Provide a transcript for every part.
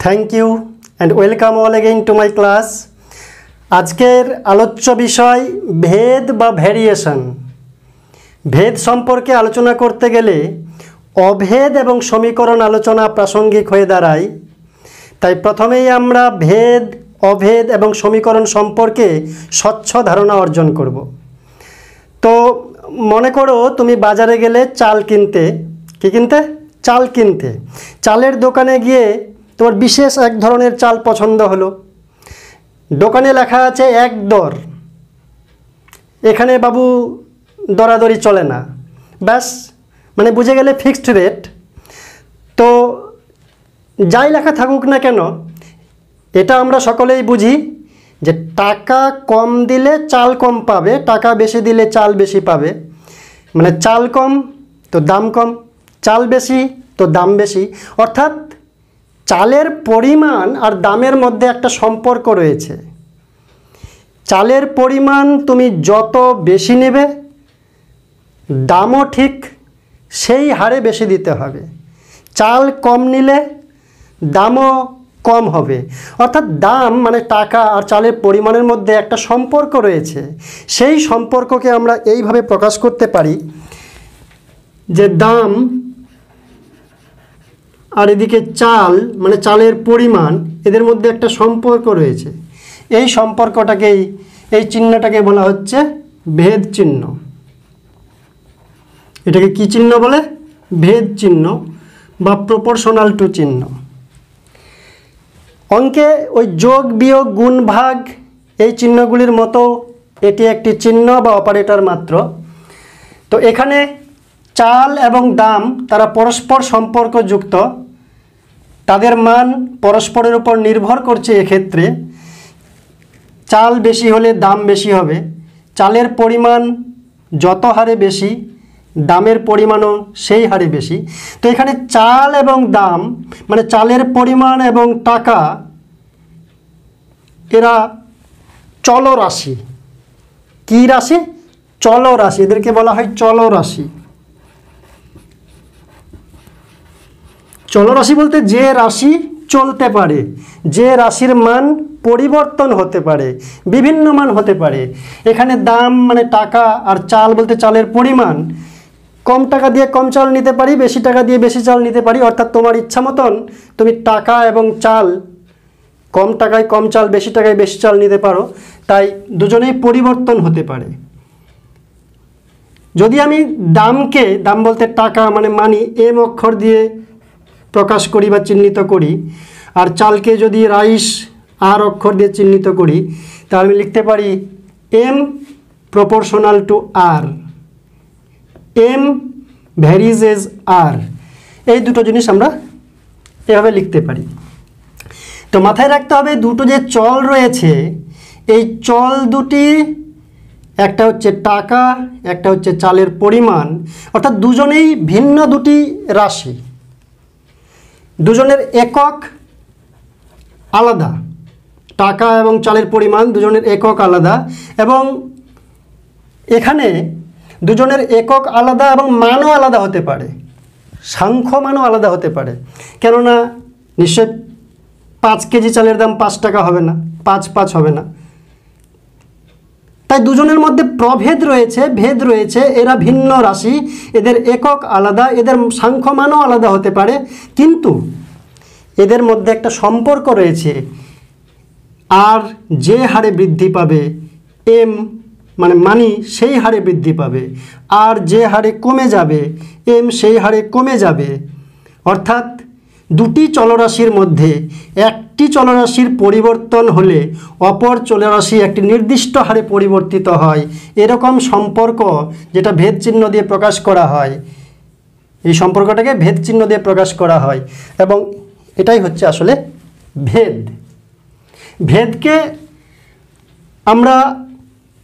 Thank you and welcome all again to my class আজকের আলোচ্য বিষয় ভেদ বা ভ্যারিয়েশন ভেদ সম্পর্কে আলোচনা করতে গেলে অভেদ এবং সমীকরণ আলোচনা প্রাসঙ্গিক হয়ে দাঁড়ায়। তাই প্রথমেই আমরা ভেদ, অভেদ এবং সমীকরণ সম্পর্কে স্বচ্ছ ধারণা অর্জন করব। তো মনে করো তুমি বাজারে গেলে চাল কিনতে। কী কিনতে? চাল কিনতে। চালের দোকানে গিয়ে তোমার বিশেষ এক ধরনের চাল পছন্দ হলো। দোকানে লেখা আছে এক দর। এখানে বাবু দরাদরি চলে না। ব্যাস মানে বুঝে গেলে ফিক্সড রেট তো যাই লেখা থাকুক না কেন, এটা আমরা সকলেই বুঝি যে টাকা কম দিলে চাল কম পাবে, টাকা বেশি দিলে চাল বেশি পাবে। মানে চাল কম তো দাম কম, চাল বেশি তো দাম বেশি। অর্থাৎ চালের পরিমাণ আর দামের মধ্যে একটা সম্পর্ক রয়েছে। চালের পরিমাণ তুমি যত বেশি নেবে, দামও ঠিক সেই হারে বেশি দিতে হবে। চাল কম নিলে দামও কম হবে। অর্থাৎ দাম মানে টাকা আর চালের পরিমাণের মধ্যে একটা সম্পর্ক রয়েছে। সেই সম্পর্ককে আমরা এইভাবে প্রকাশ করতে পারি যে দাম আর এদিকে চাল মানে চালের পরিমাণ, এদের মধ্যে একটা সম্পর্ক রয়েছে। এই সম্পর্কটাকেই, এই চিহ্নটাকে বলা হচ্ছে ভেদ চিহ্ন। এটাকে কি চিহ্ন বলে? ভেদ চিহ্ন বা প্রপোর্শনাল টু চিহ্ন। অঙ্কে ওই যোগ, বিয়োগ, গুণ, ভাগ এই চিহ্নগুলির মতো এটি একটি চিহ্ন বা অপারেটর মাত্র। তো এখানে চাল এবং দাম তারা পরস্পর সম্পর্কযুক্ত। তাদের মান পরস্পরের উপর নির্ভর করছে এক্ষেত্রে। চাল বেশি হলে দাম বেশি হবে। চালের পরিমাণ যত হারে বেশি, দামের পরিমাণও সেই হারে বেশি। তো এখানে চাল এবং দাম মানে চালের পরিমাণ এবং টাকা, এরা চলরাশি। কী রাশি? চলরাশি। এদেরকে বলা হয় চলরাশি। চলরাশি বলতে যে রাশি চলতে পারে, যে রাশির মান পরিবর্তন হতে পারে, বিভিন্ন মান হতে পারে। এখানে দাম মানে টাকা আর চাল বলতে চালের পরিমাণ। কম টাকা দিয়ে কম চাল নিতে পারি, বেশি টাকা দিয়ে বেশি চাল নিতে পারি, অর্থাৎ তোমার ইচ্ছা মতন তুমি টাকা এবং চাল, কম টাকায় কম চাল, বেশি টাকায় বেশি চাল নিতে পারো। তাই দুজনেই পরিবর্তন হতে পারে। যদি আমি দামকে, দাম বলতে টাকা মানে মানি এম অক্ষর দিয়ে প্রকাশ করি বা চিহ্নিত করি, আর চালকে যদি রাইস আর অক্ষর দিয়ে চিহ্নিত করি, তাহলে আমি লিখতে পারি M proportional to R, M varies as R. এই দুটো জিনিস আমরা এভাবে লিখতে পারি। তো মাথায় রাখতে হবে দুটো যে চল রয়েছে, এই চল দুটি, একটা হচ্ছে টাকা, একটা হচ্ছে চালের পরিমাণ, অর্থাৎ দুজনেই ভিন্ন দুটি রাশি। দুজনের একক আলাদা। টাকা এবং চালের পরিমাণ দুজনের একক আলাদা এবং এখানে দুজনের একক আলাদা এবং মানও আলাদা হতে পারে। সাংখ্য মানও আলাদা হতে পারে। কেননা নিশ্চয় পাঁচ কেজি চালের দাম পাঁচ টাকা হবে না, পাঁচ পাঁচ হবে না। তাই দুজনের মধ্যে প্রভেদ রয়েছে, ভেদ রয়েছে। এরা ভিন্ন রাশি, এদের একক আলাদা, এদের সাংখ্যমানও আলাদা হতে পারে। কিন্তু এদের মধ্যে একটা সম্পর্ক রয়েছে। আর যে হারে বৃদ্ধি পাবে, এম মানে মানি সেই হারে বৃদ্ধি পাবে। আর যে হারে কমে যাবে, এম সেই হারে কমে যাবে। অর্থাৎ দুটি চলরাশির মধ্যে একটি চলরাশির পরিবর্তন হলে অপর চলরাশি একটি নির্দিষ্ট হারে পরিবর্তিত হয়। এরকম সম্পর্ক যেটা ভেদ চিহ্ন দিয়ে প্রকাশ করা হয়। এই সম্পর্কটাকে ভেদ চিহ্ন দিয়ে প্রকাশ করা হয় এবং এটাই হচ্ছে আসলে ভেদ। ভেদকে আমরা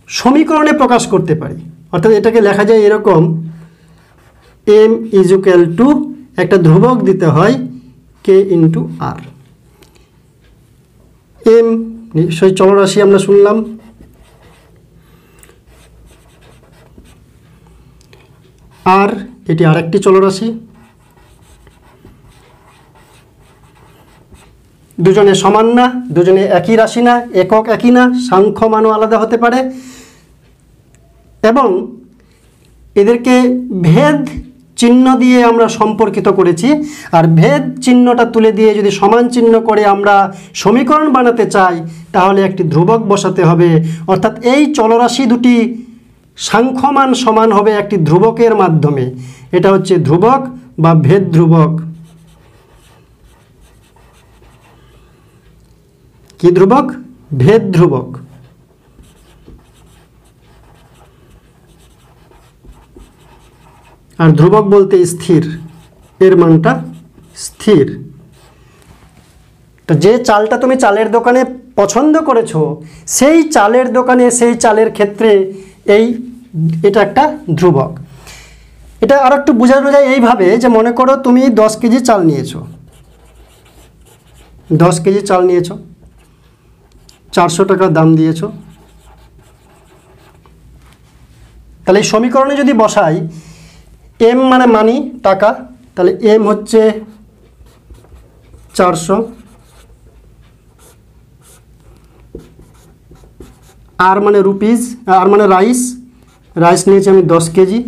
সমীকরণে প্রকাশ করতে পারি। অর্থাৎ এটাকে লেখা যায় এরকম এম ইজুক্যাল টু একটা ধ্রুবক দিতে হয় কে ইন্টু আর এম নিশ্চয়ই চলরাশি আমরা শুনলাম। আর এটি আরেকটি চলরাশি দুজনে সমান না, দুজনে একই রাশি না, একক একই না, সাংখ্য মানও আলাদা হতে পারে। এবং এদেরকে ভেদ চিহ্ন দিয়ে আমরা সম্পর্কিত করেছি। আর ভেদ চিহ্নটা তুলে দিয়ে যদি সমান চিহ্ন করে আমরা সমীকরণ বানাতে চাই, তাহলে একটি ধ্রুবক বসাতে হবে। অর্থাৎ এই চলরাশি দুটি সাংখ্যমান সমান হবে একটি ধ্রুবকের মাধ্যমে। এটা হচ্ছে ধ্রুবক বা ভেদ ধ্রুবক। কি ধ্রুবক? ভেদ ধ্রুবক। আর ধ্রুবক বলতে স্থির, এর মানটা স্থির। তো যে চালটা তুমি চালের দোকানে পছন্দ করেছ, সেই চালের দোকানে, সেই চালের ক্ষেত্রে এই, এটা একটা ধ্রুবক। এটা আর একটু বোঝানো যায় এইভাবে যে মনে করো তুমি দশ কেজি চাল নিয়েছো। দশ কেজি চাল নিয়েছো, চারশো টাকা দাম দিয়েছ। তাহলে এই সমীকরণে যদি বসাই এম মানে মানি টাকা। তাহলে এম হচ্ছে চারশো। আর মানে রুপিস আর মানে রাইস রাইস নিয়েছি আমি দশ কেজি।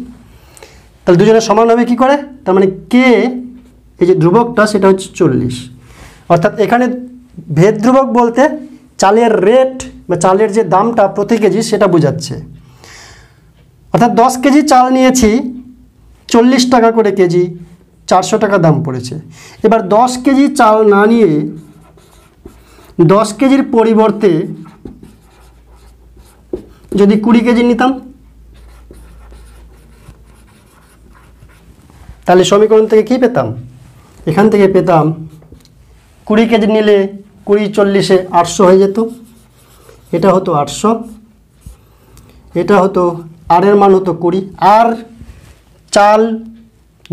তাহলে দুজনে সমান হবে কী করে? তার মানে কে এই যে ধ্রুবকটা, সেটা হচ্ছে চল্লিশ। অর্থাৎ এখানে ভেদ ধ্রুবক বলতে চালের রেট বা চালের যে দামটা প্রতি কেজি, সেটা বোঝাচ্ছে। অর্থাৎ দশ কেজি চাল নিয়েছি চল্লিশ টাকা করে কেজি, চারশো টাকা দাম পড়েছে। এবার দশ কেজি চাল না নিয়ে দশ কেজির পরিবর্তে যদি কুড়ি কেজি নিতাম, তাহলে সমীকরণ থেকে কী পেতাম? এখান থেকে পেতাম কুড়ি কেজি নিলে কুড়ি চল্লিশে আটশো হয়ে যেত। এটা হতো আটশো, এটা হতো আরের মান হতো কুড়ি, আর চাল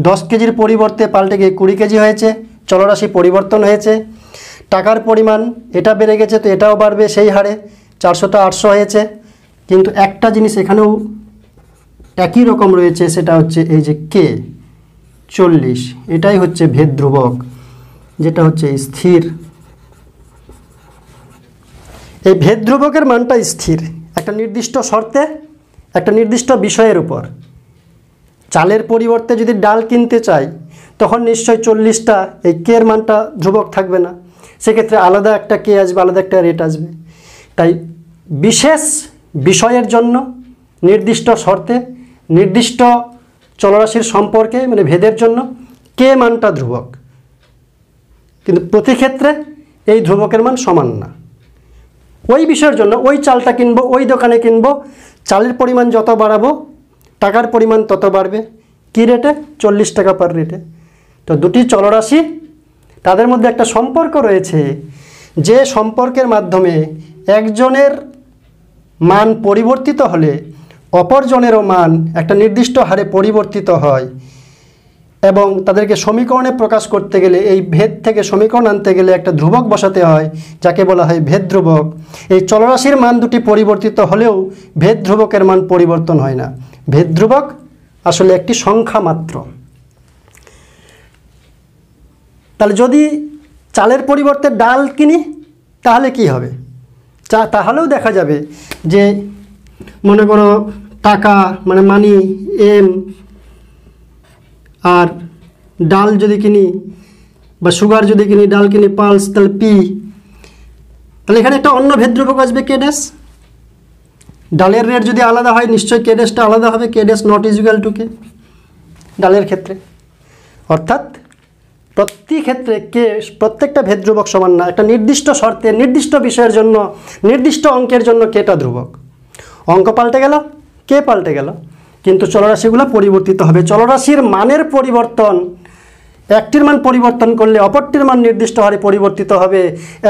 দশ কেজির পরিবর্তে পাল্টে গিয়ে কুড়ি কেজি হয়েছে। চলরাশি পরিবর্তন হয়েছে। টাকার পরিমাণ এটা বেড়ে গেছে তো এটাও বাড়বে সেই হারে। চারশোটা আটশো হয়েছে। কিন্তু একটা জিনিস এখানেও একই রকম রয়েছে, সেটা হচ্ছে এই যে কে চল্লিশ। এটাই হচ্ছে ভেদ ধ্রুবক যেটা হচ্ছে স্থির। এই ভেদ ধ্রুবকের মানটা স্থির। একটা নির্দিষ্ট শর্তে, একটা নির্দিষ্ট বিষয়ের উপর। চালের পরিবর্তে যদি ডাল কিনতে চাই, তখন নিশ্চয় চল্লিশটা এই কের মানটা ধ্রুবক থাকবে না। সেক্ষেত্রে আলাদা একটা কে আসবে, আলাদা একটা রেট আসবে। তাই বিশেষ বিষয়ের জন্য নির্দিষ্ট শর্তে, নির্দিষ্ট চলরাশির সম্পর্কে মানে ভেদের জন্য কে মানটা ধ্রুবক। কিন্তু প্রতি ক্ষেত্রে এই ধ্রুবকের মান সমান না। ওই বিষয়ের জন্য ওই চালটা কিনবো, ওই দোকানে কিনবো, চালের পরিমাণ যত বাড়াবো টাকার পরিমাণ তত বাড়বে। কী রেটে চল্লিশ টাকা পার রেটে তো দুটি চলরাশি, তাদের মধ্যে একটা সম্পর্ক রয়েছে যে সম্পর্কের মাধ্যমে একজনের মান পরিবর্তিত হলে অপরজনেরও মান একটা নির্দিষ্ট হারে পরিবর্তিত হয় এবং তাদেরকে সমীকরণে প্রকাশ করতে গেলে, এই ভেদ থেকে সমীকরণ আনতে গেলে একটা ধ্রুবক বসাতে হয়, যাকে বলা হয় ভেদ ধ্রুবক। এই চলরাশির মান দুটি পরিবর্তিত হলেও ভেদ ধ্রুবকের মান পরিবর্তন হয় না। ভেদ ধ্রুবক আসলে একটি সংখ্যা মাত্র। তাহলে যদি চালের পরিবর্তে ডাল কিনি, তাহলে কি হবে? চা, তাহলেও দেখা যাবে যে মনে করো টাকা মানে মানি এম আর ডাল যদি কিনি বা সুগার যদি কিনি, ডাল কিনি পালস তাহলে পি তাহলে এখানে একটা অন্য ভেদ্রূপক আসবে কেডেস ডালের রেট যদি আলাদা হয়, নিশ্চয়ই কেডেসটা আলাদা হবে K dash not equal to K ডালের ক্ষেত্রে। অর্থাৎ প্রতি ক্ষেত্রে কে প্রত্যেকটা ভেদ ধ্রুবক সমান না, একটা নির্দিষ্ট শর্তে, নির্দিষ্ট বিষয়ের জন্য, নির্দিষ্ট অঙ্কের জন্য কেটা ধ্রুবক। অঙ্ক পাল্টে গেল কে পাল্টে গেল, কিন্তু চলরাশিগুলো পরিবর্তিত হবে। চলরাশির মানের পরিবর্তন একটির মান পরিবর্তন করলে অপরটির মান নির্দিষ্ট হারে পরিবর্তিত হবে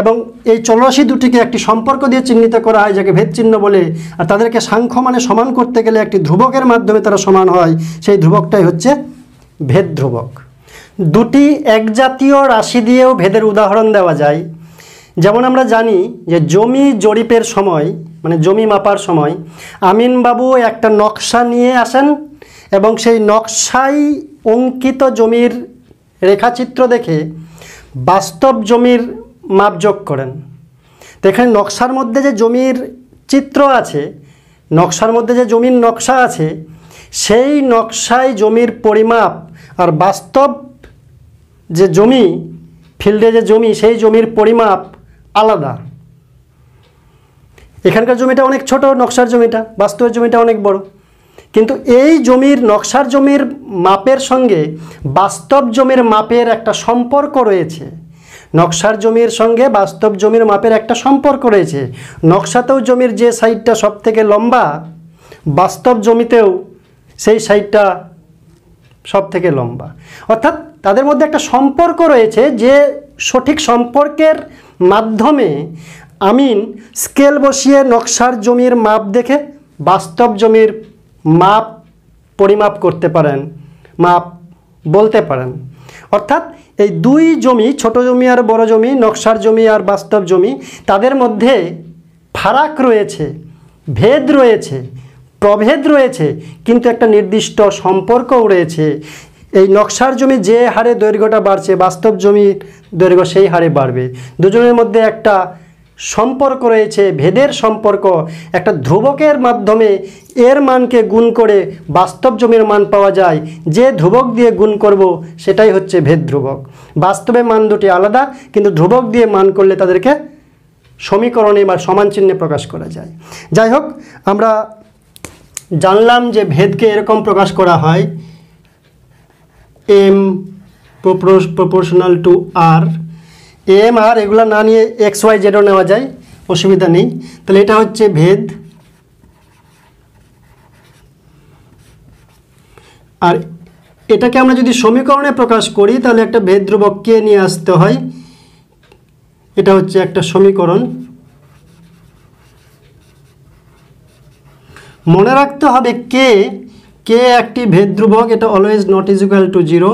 এবং এই চলরাশি দুটিকে একটি সম্পর্ক দিয়ে চিহ্নিত করা হয়, যাকে ভেদ চিহ্ন বলে। আর তাদেরকে সাংখ্য মানে সমান করতে গেলে একটি ধ্রুবকের মাধ্যমে তারা সমান হয়। সেই ধ্রুবকটাই হচ্ছে ভেদ ধ্রুবক। দুটি একজাতীয় রাশি দিয়েও ভেদের উদাহরণ দেওয়া যায়। যেমন আমরা জানি যে জমি জরিপের সময় মানে জমি মাপার সময়, আমিনবাবু একটা নকশা নিয়ে আসেন এবং সেই নকশায় অঙ্কিত জমির রেখাচিত্র দেখে বাস্তব জমির মাপ যোগ করেন। তো এখানে নকশার মধ্যে যে জমির চিত্র আছে, নকশার মধ্যে যে জমির নকশা আছে, সেই নকশায় জমির পরিমাপ আর বাস্তব যে জমি, ফিল্ডে যে জমি, সেই জমির পরিমাপ আলাদা। এখানকার জমিটা অনেক ছোট, নকশার জমিটা, বাস্তবের জমিটা অনেক বড়। কিন্তু এই জমির, নকশার জমির মাপের সঙ্গে বাস্তব জমির মাপের একটা সম্পর্ক রয়েছে। নকশার জমির সঙ্গে বাস্তব জমির মাপের একটা সম্পর্ক রয়েছে। নকশাতেও জমির যে সাইডটা সব থেকে লম্বা, বাস্তব জমিতেও সেই সাইডটা সব থেকে লম্বা। অর্থাৎ তাদের মধ্যে একটা সম্পর্ক রয়েছে যে সঠিক সম্পর্কের মাধ্যমে আমিন স্কেল বসিয়ে নকশার জমির মাপ দেখে বাস্তব জমির মাপ পরিমাপ করতে পারেন, মাপ বলতে পারেন। অর্থাৎ এই দুই জমি, ছোট জমি আর বড় জমি, নকশার জমি আর বাস্তব জমি, তাদের মধ্যে ফারাক রয়েছে, ভেদ রয়েছে, প্রভেদ রয়েছে, কিন্তু একটা নির্দিষ্ট সম্পর্কও রয়েছে। এই নকশার জমি যে হারে দৈর্ঘ্যটা বাড়ছে, বাস্তব জমির দৈর্ঘ্য সেই হারে বাড়বে। দুজনের মধ্যে একটা সম্পর্ক রয়েছে, ভেদের সম্পর্ক। একটা ধ্রুবকের মাধ্যমে এর মানকে গুণ করে বাস্তব জমির মান পাওয়া যায়। যে ধ্রুবক দিয়ে গুণ করব, সেটাই হচ্ছে ভেদ ধ্রুবক। বাস্তবে মান দুটি আলাদা, কিন্তু ধ্রুবক দিয়ে মান করলে তাদেরকে সমীকরণে বা সমান চিহ্নে প্রকাশ করা যায়। যাই হোক, আমরা জানলাম যে ভেদকে এরকম প্রকাশ করা হয়। M proportional to R M আর এগুলো না নিয়ে এক্স ওয়াই জেডও নেওয়া যায়, অসুবিধা নেই। তাহলে এটা হচ্ছে ভেদ। আর এটাকে আমরা যদি সমীকরণে প্রকাশ করি, তাহলে একটা ভেদ ধ্রুবক কে নিয়ে আসতে হয়। এটা হচ্ছে একটা সমীকরণ। মনে রাখতে হবে কে কে একটি ভেদ ধ্রুবক, এটা always not is equal to zero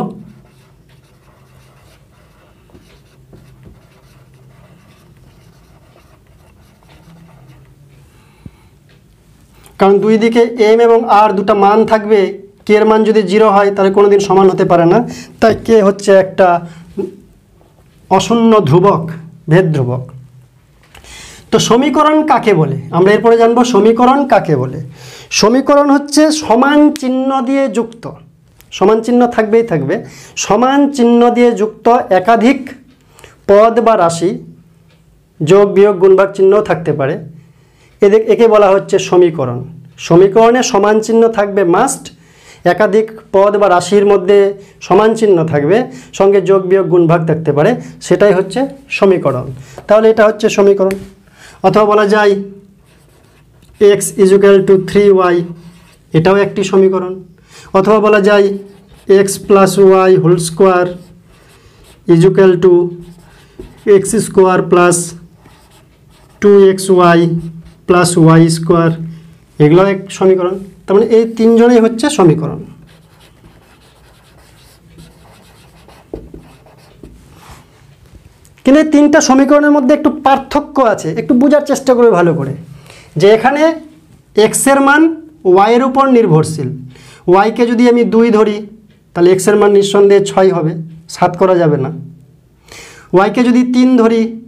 কারণ দুই দিকে এম এবং আর দুটো মান থাকবে, কে এর মান যদি জিরো হয়, তাহলে কোনো দিন সমান হতে পারে না। তাই কে হচ্ছে একটা অশূন্য ধ্রুবক, ভেদ ধ্রুবক। তো সমীকরণ কাকে বলে? আমরা এরপরে জানব সমীকরণ কাকে বলে। সমীকরণ হচ্ছে সমান চিহ্ন দিয়ে যুক্ত। সমান চিহ্ন থাকবেই থাকবে। সমান চিহ্ন দিয়ে যুক্ত একাধিক পদ বা রাশি যোগ বিয়োগ গুণভাগ চিহ্নও থাকতে পারে। এদের, একে বলা হচ্ছে সমীকরণ। সমীকরণে সমান চিহ্ন থাকবে মাস্ট একাধিক পদ বা রাশির মধ্যে সমান চিহ্ন থাকবে, সঙ্গে যোগ, বিয়োগ গুণভাগ থাকতে পারে। সেটাই হচ্ছে সমীকরণ। তাহলে এটা হচ্ছে সমীকরণ। অথবা বলা যায় X equal to three Y এটাও একটি সমীকরণ। অথবা বলা যায় X plus Y whole square equal to X square plus two X Y plus Y square এগুলো এক সমীকরণ। তার মানে এই তিনজনেই হচ্ছে সমীকরণ। কিন্তু এই তিনটা সমীকরণের মধ্যে একটু পার্থক্য আছে, একটু বোঝার চেষ্টা করবে ভালো করে। যে এখানে এক্সের মান ওয়াইয়ের উপর নির্ভরশীল। ওয়াইকে যদি আমি দুই ধরি, তাহলে এক্সের মান নিঃসন্দেহে ছয় হবে, সাত করা যাবে না। ওয়াইকে যদি তিন ধরি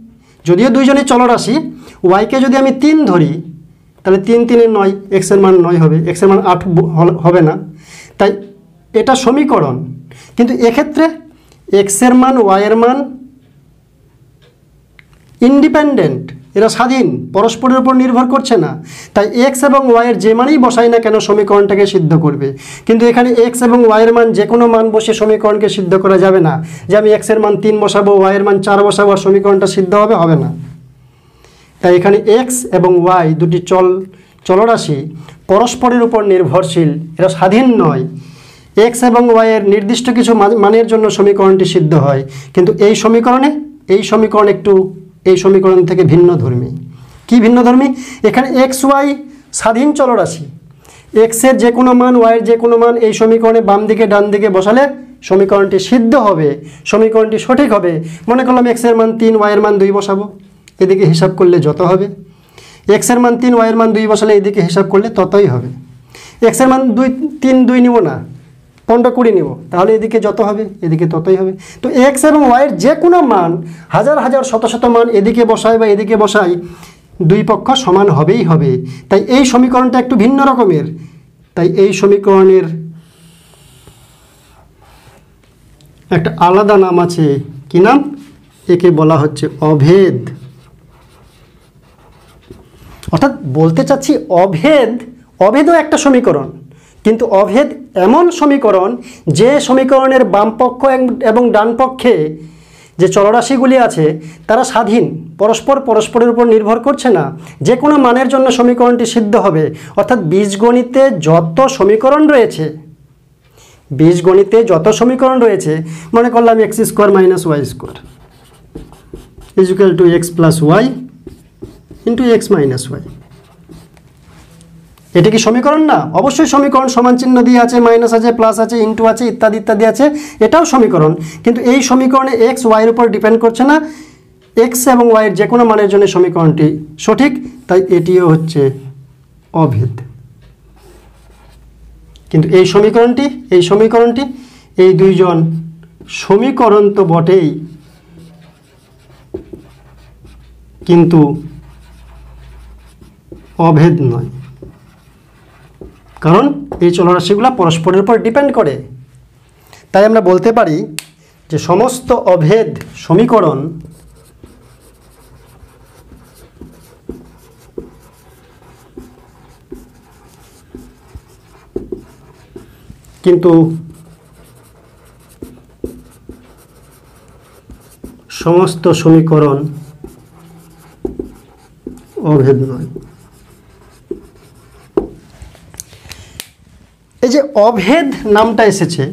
যদিও দুইজনে চলরাশি ওয়াইকে যদি আমি তিন ধরি, তাহলে তিন তিনে নয় এক্সের মান নয় হবে এক্সের মান আট হবে না। তাই এটা সমীকরণ। কিন্তু এক্ষেত্রে এক্সের মান ওয়াইয়ের মান ইন্ডিপেন্ডেন্ট এরা স্বাধীন, পরস্পরের উপর নির্ভর করছে না। তাই এক্স এবং ওয়াইয়ের যে মানেই বসাই না কেন সমীকরণটাকে সিদ্ধ করবে। কিন্তু এখানে এক্স এবং ওয়াইয়ের মান যে কোনো মান বসে সমীকরণকে সিদ্ধ করা যাবে না। যে আমি এক্সের মান তিন বসাবো ওয়াইয়ের মান চার বসাবো আর সমীকরণটা সিদ্ধ হবে হবে না। তাই এখানে এক্স এবং ওয়াই দুটি চল, চলরাশি পরস্পরের উপর নির্ভরশীল, এরা স্বাধীন নয়। এক্স এবং ওয়াইয়ের নির্দিষ্ট কিছু মানের জন্য সমীকরণটি সিদ্ধ হয়। কিন্তু এই সমীকরণে, এই সমীকরণ একটু এই সমীকরণ থেকে ভিন্ন ধর্মী। কি ভিন্ন ধর্মী? এখানে এক্স ওয়াই স্বাধীন চলরাশি। এক্সের যে কোনো মান ওয়াইয়ের যে কোনো মান এই সমীকরণে বাম দিকে, ডান দিকে বসালে সমীকরণটি সিদ্ধ হবে, সমীকরণটি সঠিক হবে। মনে করলাম এক্সের মান তিন ওয়াইয়ের মান দুই বসাবো। এদিকে হিসাব করলে যত হবে। এক্সের মান তিন ওয়াইয়ের মান দুই বসালে এদিকে হিসাব করলে ততই হবে। এক্সের মান দুই, তিন দুই নিব না। পনেরো কুড়ি নেব। তাহলে এদিকে যত হবে, এদিকে ততই হবে। তো এক্স এবং ওয়াইয়ের যে কোনো মান, হাজার হাজার শত শত মান এদিকে বসাই বা এদিকে বসাই দুই পক্ষ সমান হবেই হবে। তাই এই সমীকরণটা একটু ভিন্ন রকমের। তাই এই সমীকরণের একটা আলাদা নাম আছে। কি নাম? একে বলা হচ্ছে অভেদ। অর্থাৎ বলতে চাচ্ছি অভেদ, অভেদও একটা সমীকরণ। কিন্তু অভেদ এমন সমীকরণ যে সমীকরণের বামপক্ষ এবং- এবং ডান যে চলরাশিগুলি আছে, তারা স্বাধীন, পরস্পর পরস্পরের উপর নির্ভর করছে না। যে কোনো মানের জন্য সমীকরণটি সিদ্ধ হবে। অর্থাৎ বীজগণিতে যত সমীকরণ রয়েছে, বীজগণিতে যত সমীকরণ রয়েছে, মনে করলাম X square minus Y square equal to X plus Y into X minus Y এটা কি সমীকরণ না? অবশ্যই সমীকরণ, সমান চিহ্ন দিয়ে আছে মাইনাস আছে প্লাস আছে ইন্টু আছে, ইত্যাদি ইত্যাদি আছে, এটাও সমীকরণ। কিন্তু এই সমীকরণে এক্স ওয়াইয়ের উপর ডিপেন্ড করছে না। এক্স এবং ওয়াইয়ের যে কোনো মানের জন্য সমীকরণটি সঠিক, তাই এটিও হচ্ছে অভেদ। কিন্তু এই সমীকরণটি এই সমীকরণটি, এই দুইজন সমীকরণ তো বটেই। কিন্তু অভেদ নয়। কারণ এই চলরাশিগুলো পরস্পরের উপর ডিপেন্ড করে। তাই আমরা বলতে পারি যে সমস্ত অভেদ সমীকরণ কিন্তু সমস্ত সমীকরণ অভেদ নয়। এই যে অভেদ নামটা এসেছে,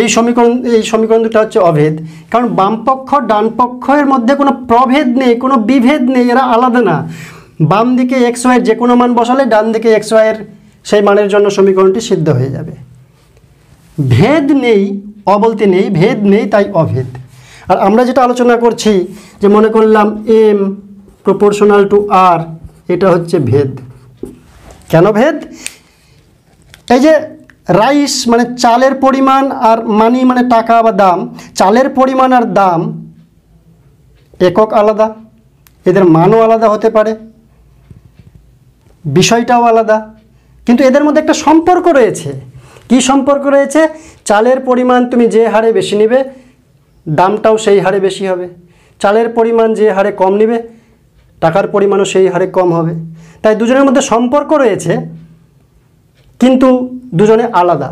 এই সমীকরণ এই সমীকরণ দুটো হচ্ছে অভেদ, কারণ বামপক্ষ, ডানপক্ষের মধ্যে কোনো প্রভেদ নেই, কোনো বিভেদ নেই, এরা আলাদা না। বাম দিকে এক্স ওয়াইয়ের যে কোনো মান বসালে ডান দিকে এক্স ওয়াইয়ের সেই মানের জন্য সমীকরণটি সিদ্ধ হয়ে যাবে। ভেদ নেই, অবলতে নেই, ভেদ নেই, তাই অভেদ। আর আমরা যেটা আলোচনা করছি, যে মনে করলাম এম প্রপোর্শনাল টু আর এটা হচ্ছে ভেদ। কেন ভেদ? এই যে রাইস মানে চালের পরিমাণ আর মানি মানে টাকা বা দাম, চালের পরিমাণ আর দাম একক আলাদা, এদের মানও আলাদা হতে পারে, বিষয়টাও আলাদা, কিন্তু এদের মধ্যে একটা সম্পর্ক রয়েছে। কি সম্পর্ক রয়েছে? চালের পরিমাণ তুমি যে হারে বেশি নেবে, দামটাও সেই হারে বেশি হবে। চালের পরিমাণ যে হারে কম নেবে, টাকার পরিমাণও সেই হারে কম হবে। তাই দুজনের মধ্যে সম্পর্ক রয়েছে। কিন্তু দুজনে আলাদা।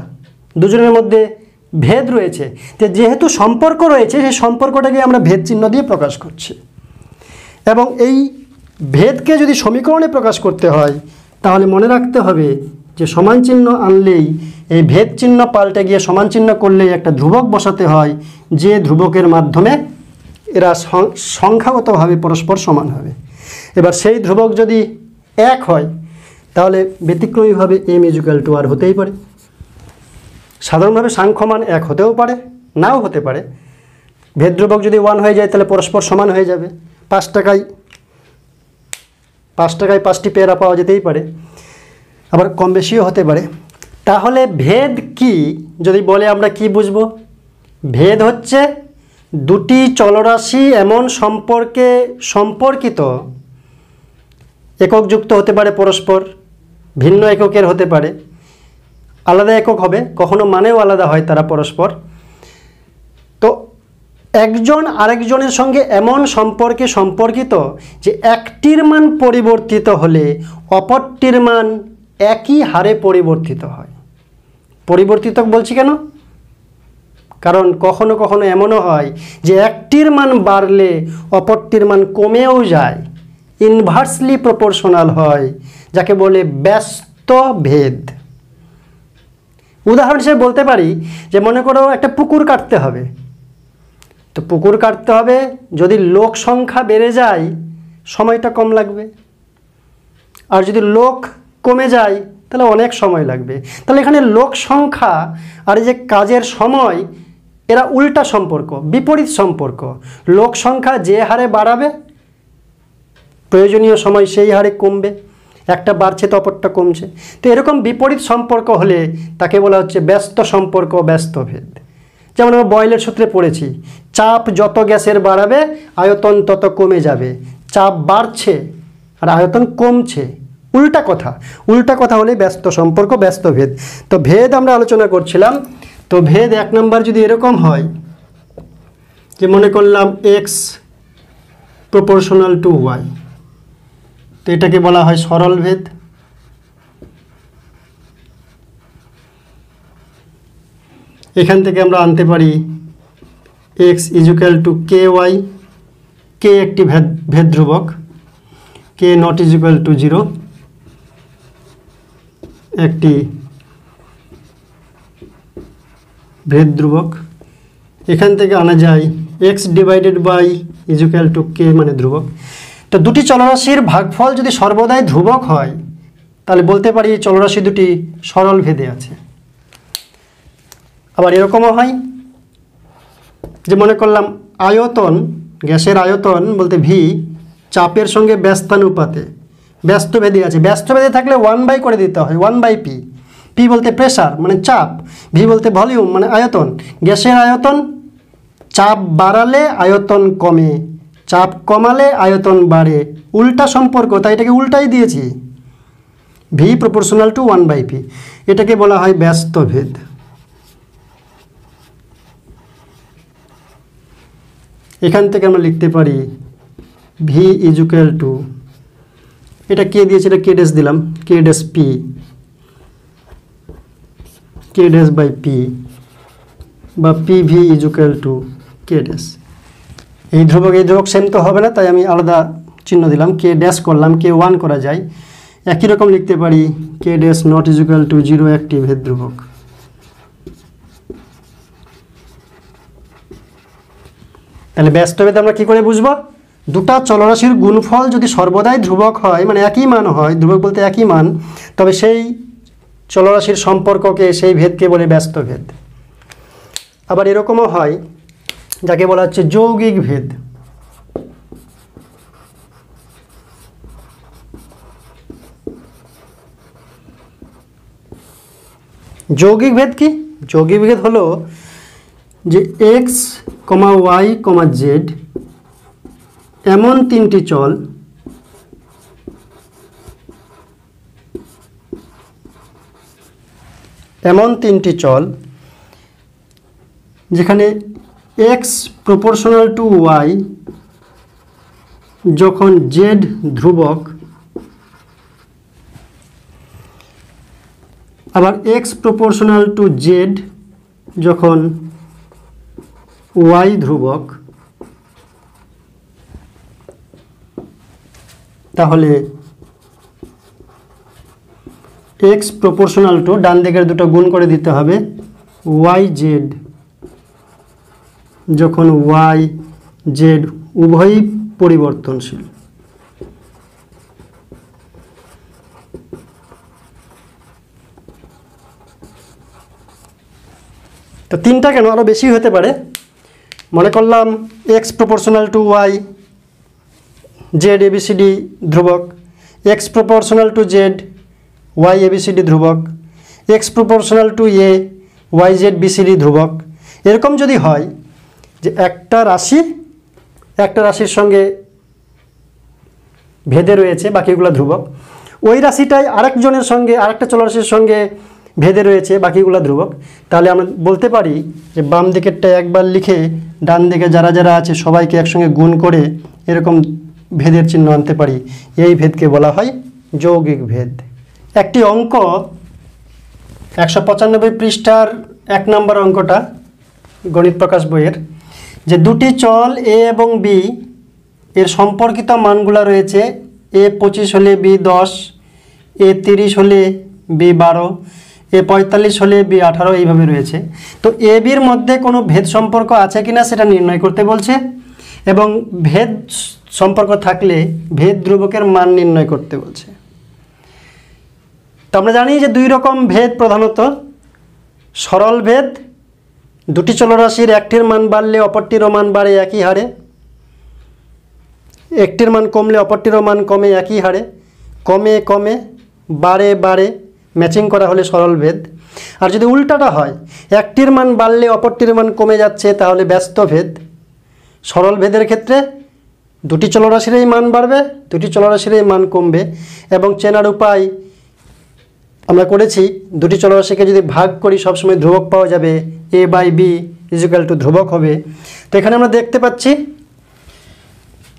দুজনের মধ্যে ভেদ রয়েছে যে যেহেতু সম্পর্ক রয়েছে, সেই সম্পর্কটাকে আমরা ভেদ চিহ্ন দিয়ে প্রকাশ করছি। এবং এই ভেদকে যদি সমীকরণে প্রকাশ করতে হয়, তাহলে মনে রাখতে হবে যে সমান চিহ্ন আনলেই এই ভেদ চিহ্ন পাল্টে গিয়ে সমান চিহ্ন করলেই একটা ধ্রুবক বসাতে হয়, যে ধ্রুবকের মাধ্যমে এরা সংখ্যাগতভাবে পরস্পর সমান হবে। এবার সেই ধ্রুবক যদি এক হয় তাহলে ব্যতিক্রমীভাবে এম ইজুকাল টু আর হতেই পারে। সাধারণভাবে সাংখ্যমান এক হতেও পারে, নাও হতে পারে। ভেদ ধ্রুবক যদি ওয়ান হয়ে যায়, তাহলে পরস্পর সমান হয়ে যাবে। পাঁচ টাকায় পাঁচ টাকায় পাঁচটি পেয়ারা পাওয়া যেতেই পারে। আবার কম বেশিও হতে পারে। তাহলে ভেদ কি? যদি বলে আমরা কি বুঝব? ভেদ হচ্ছে দুটি চলরাশি এমন সম্পর্কে সম্পর্কিত এককযুক্ত হতে পারে পরস্পর। ভিন্ন এককের হতে পারে। আলাদা একক হবে, কখনো মানেও আলাদা হয় তারা পরস্পর। তো একজন আরেকজনের সঙ্গে এমন সম্পর্কে সম্পর্কিত যে একটির মান পরিবর্তিত হলে অপরটির মান একই হারে পরিবর্তিত হয়। পরিবর্তিত বলছি কেন? কারণ কখনো কখনো এমনও হয় যে একটির মান বাড়লে অপরটির মান কমেও যায়। ইনভার্সলি প্রপোর্শনাল হয়, যাকে বলে ব্যস্ত ভেদ। উদাহরণ হিসেবে বলতে পারি যে মনে করো একটা পুকুর কাটতে হবে। তো পুকুর কাটতে হবে, যদি লোক সংখ্যা বেড়ে যায়, সময়টা কম লাগবে। আর যদি লোক কমে যায়, তাহলে অনেক সময় লাগবে। তাহলে এখানে লোক সংখ্যা আর যে কাজের সময়, এরা উল্টা সম্পর্ক, বিপরীত সম্পর্ক। লোক সংখ্যা যে হারে বাড়াবে প্রয়োজনীয় সময় সেই হারে কমবে, একটা বাড়ছে তো অপরটা কমছে। তো এরকম বিপরীত সম্পর্ক হলে তাকে বলা হচ্ছে ব্যস্ত সম্পর্ক ব্যস্ত ভেদ। যেমন আমরা বয়েলের সূত্রে পড়েছি, চাপ যত গ্যাসের বাড়াবে, আয়তন তত কমে যাবে। চাপ বাড়ছে আর আয়তন কমছে। উল্টা কথা উল্টা কথা হলে ব্যস্ত সম্পর্ক, ব্যস্ত ভেদ। তো ভেদ আমরা আলোচনা করছিলাম। তো ভেদ এক নম্বর যদি এরকম হয়, যে মনে করলাম এক্স প্রপোর্শনাল টু ওয়াই তো এটাকে বলা হয় সরল ভেদ। এখান থেকে আমরা আনতে পারি X equal to K Y K একটি ভেদ ভেদ ধ্রুবক K not equal to zero একটি ভেদ ধ্রুবক। এখান থেকে আনা যায় X divided by equal to K মানে ধ্রুবক। তো দুটি চলরাশির ভাগফল যদি সর্বদাই ধ্রুবক হয়, তাহলে বলতে পারি এই চলরাশি দুটি সরল ভেদে আছে। আবার এরকমও হয় যে মনে করলাম আয়তন, গ্যাসের আয়তন বলতে ভি চাপের সঙ্গে ব্যস্তানুপাতে, ব্যস্ত ভেদে আছে। ব্যস্ত ভেদে থাকলে ওয়ান বাই করে দিতে হয় ওয়ান বাই পি পি বলতে প্রেশার মানে চাপ। ভি বলতে ভলিউম মানে আয়তন। গ্যাসের আয়তন চাপ বাড়ালে আয়তন কমে। চাপ কমালে আয়তন বাড়ে। উল্টা সম্পর্ক, তাই এটাকে উল্টাই দিয়েছি। V proportional to one by P এটাকে বলা হয় ব্যস্ত ভেদ। এখান থেকে আমরা লিখতে পারি ভি ইজুক্যাল টু এটা কে দিয়েছে? এটা কে ডেস দিলাম। K dash P K dash by P বা P V equal to K dash. এই ধ্রুবক এই ধ্রুবক সেম তো হবে না, তাই আমি আলাদা চিহ্ন দিলাম। কে ড্যাশ করলাম কে ওয়ান করা যায়। একই রকম লিখতে পারি K dash not equal to zero একটি ভেদ ধ্রুবক। তাহলে ব্যস্তভেদ আমরা কি করে বুঝব? দুটা চলরাশির গুণফল যদি সর্বদাই ধ্রুবক হয় মানে একই মান হয়, ধ্রুবক বলতে একই মান, তবে সেই চলরাশির সম্পর্ককে, সেই ভেদকে বলে ব্যস্ত ভেদ। আবার এরকমও হয় যাকে বলা হচ্ছে যৌগিক ভেদ। যৌগিক ভেদ কি? যৌগিক ভেদ হলো যে X comma Y comma Z এমন তিনটি চল এমন তিনটি চল যেখানে এক্স প্রপোর্শনাল টু ওয়াই যখন জেড ধ্রুবক, আবার এক্স প্রপোর্শনাল টু জেড যখন ওয়াই ধ্রুবক, তাহলে এক্স প্রপোর্শনাল টু ডান দিকের দুটো গুণ করে দিতে হবে ওয়াই জেড যখন ওয়াই জেড উভয়ই পরিবর্তনশীল। তো তিনটা কেন আরও বেশি হতে পারে? মনে করলাম X proportional to Y Z A B C D ধ্রুবক X proportional to Z Y A B C D ধ্রুবক X proportional to A Y Z B C D ধ্রুবক। এরকম যদি হয় যে একটা রাশি, একটা রাশির সঙ্গে ভেদে রয়েছে, বাকিগুলো ধ্রুবক। ওই রাশিটাই আরেকজনের সঙ্গে, আরেকটা চলরাশির সঙ্গে ভেদে রয়েছে, বাকিগুলো ধ্রুবক। তাহলে আমরা বলতে পারি যে বাম দিকেরটা একবার লিখে ডান দিকে যারা যারা আছে সবাইকে একসঙ্গে গুণ করে এরকম ভেদের চিহ্ন আনতে পারি। এই ভেদকে বলা হয় যৌগিক ভেদ। একটি অঙ্ক একশো পঁচানব্বই পৃষ্ঠার এক নম্বর অঙ্কটা গণিত প্রকাশ বইয়ের। যে দুটি চল এ এবং বি এর সম্পর্কিত মানগুলো রয়েছে এ পঁচিশ হলে বি দশ এ তিরিশ হলে বি বারো এ পঁয়তাল্লিশ হলে বি আঠারো এইভাবে রয়েছে। তো এ বির মধ্যে কোনো ভেদ সম্পর্ক আছে কি না সেটা নির্ণয় করতে বলছে এবং ভেদ সম্পর্ক থাকলে ভেদ ধ্রুবকের মান নির্ণয় করতে বলছে। তো আমরা জানি যে দুই রকম ভেদ প্রধানত, সরল ভেদ দুটি চলরাশির একটির মান বাড়লে অপরটিরও মান বাড়ে একই হারে। একটির মান কমলে অপরটিরও মান কমে একই হারে। কমে কমে, বাড়ে বাড়ে, ম্যাচিং করা হলে সরল ভেদ। আর যদি উল্টাটা হয়, একটির মান বাড়লে অপরটির মান কমে যাচ্ছে, তাহলে ব্যস্ত ভেদ। সরল ভেদের ক্ষেত্রে দুটি চলরাশিরই মান বাড়বে, দুটি চলরাশিরই মান কমবে এবং চেনার উপায় আমরা করেছি। দুটি চলরাশিকে যদি ভাগ করি, সবসময় ধ্রুবক পাওয়া যাবে A by B equal to ধ্রুবক হবে। তো এখানে আমরা দেখতে পাচ্ছি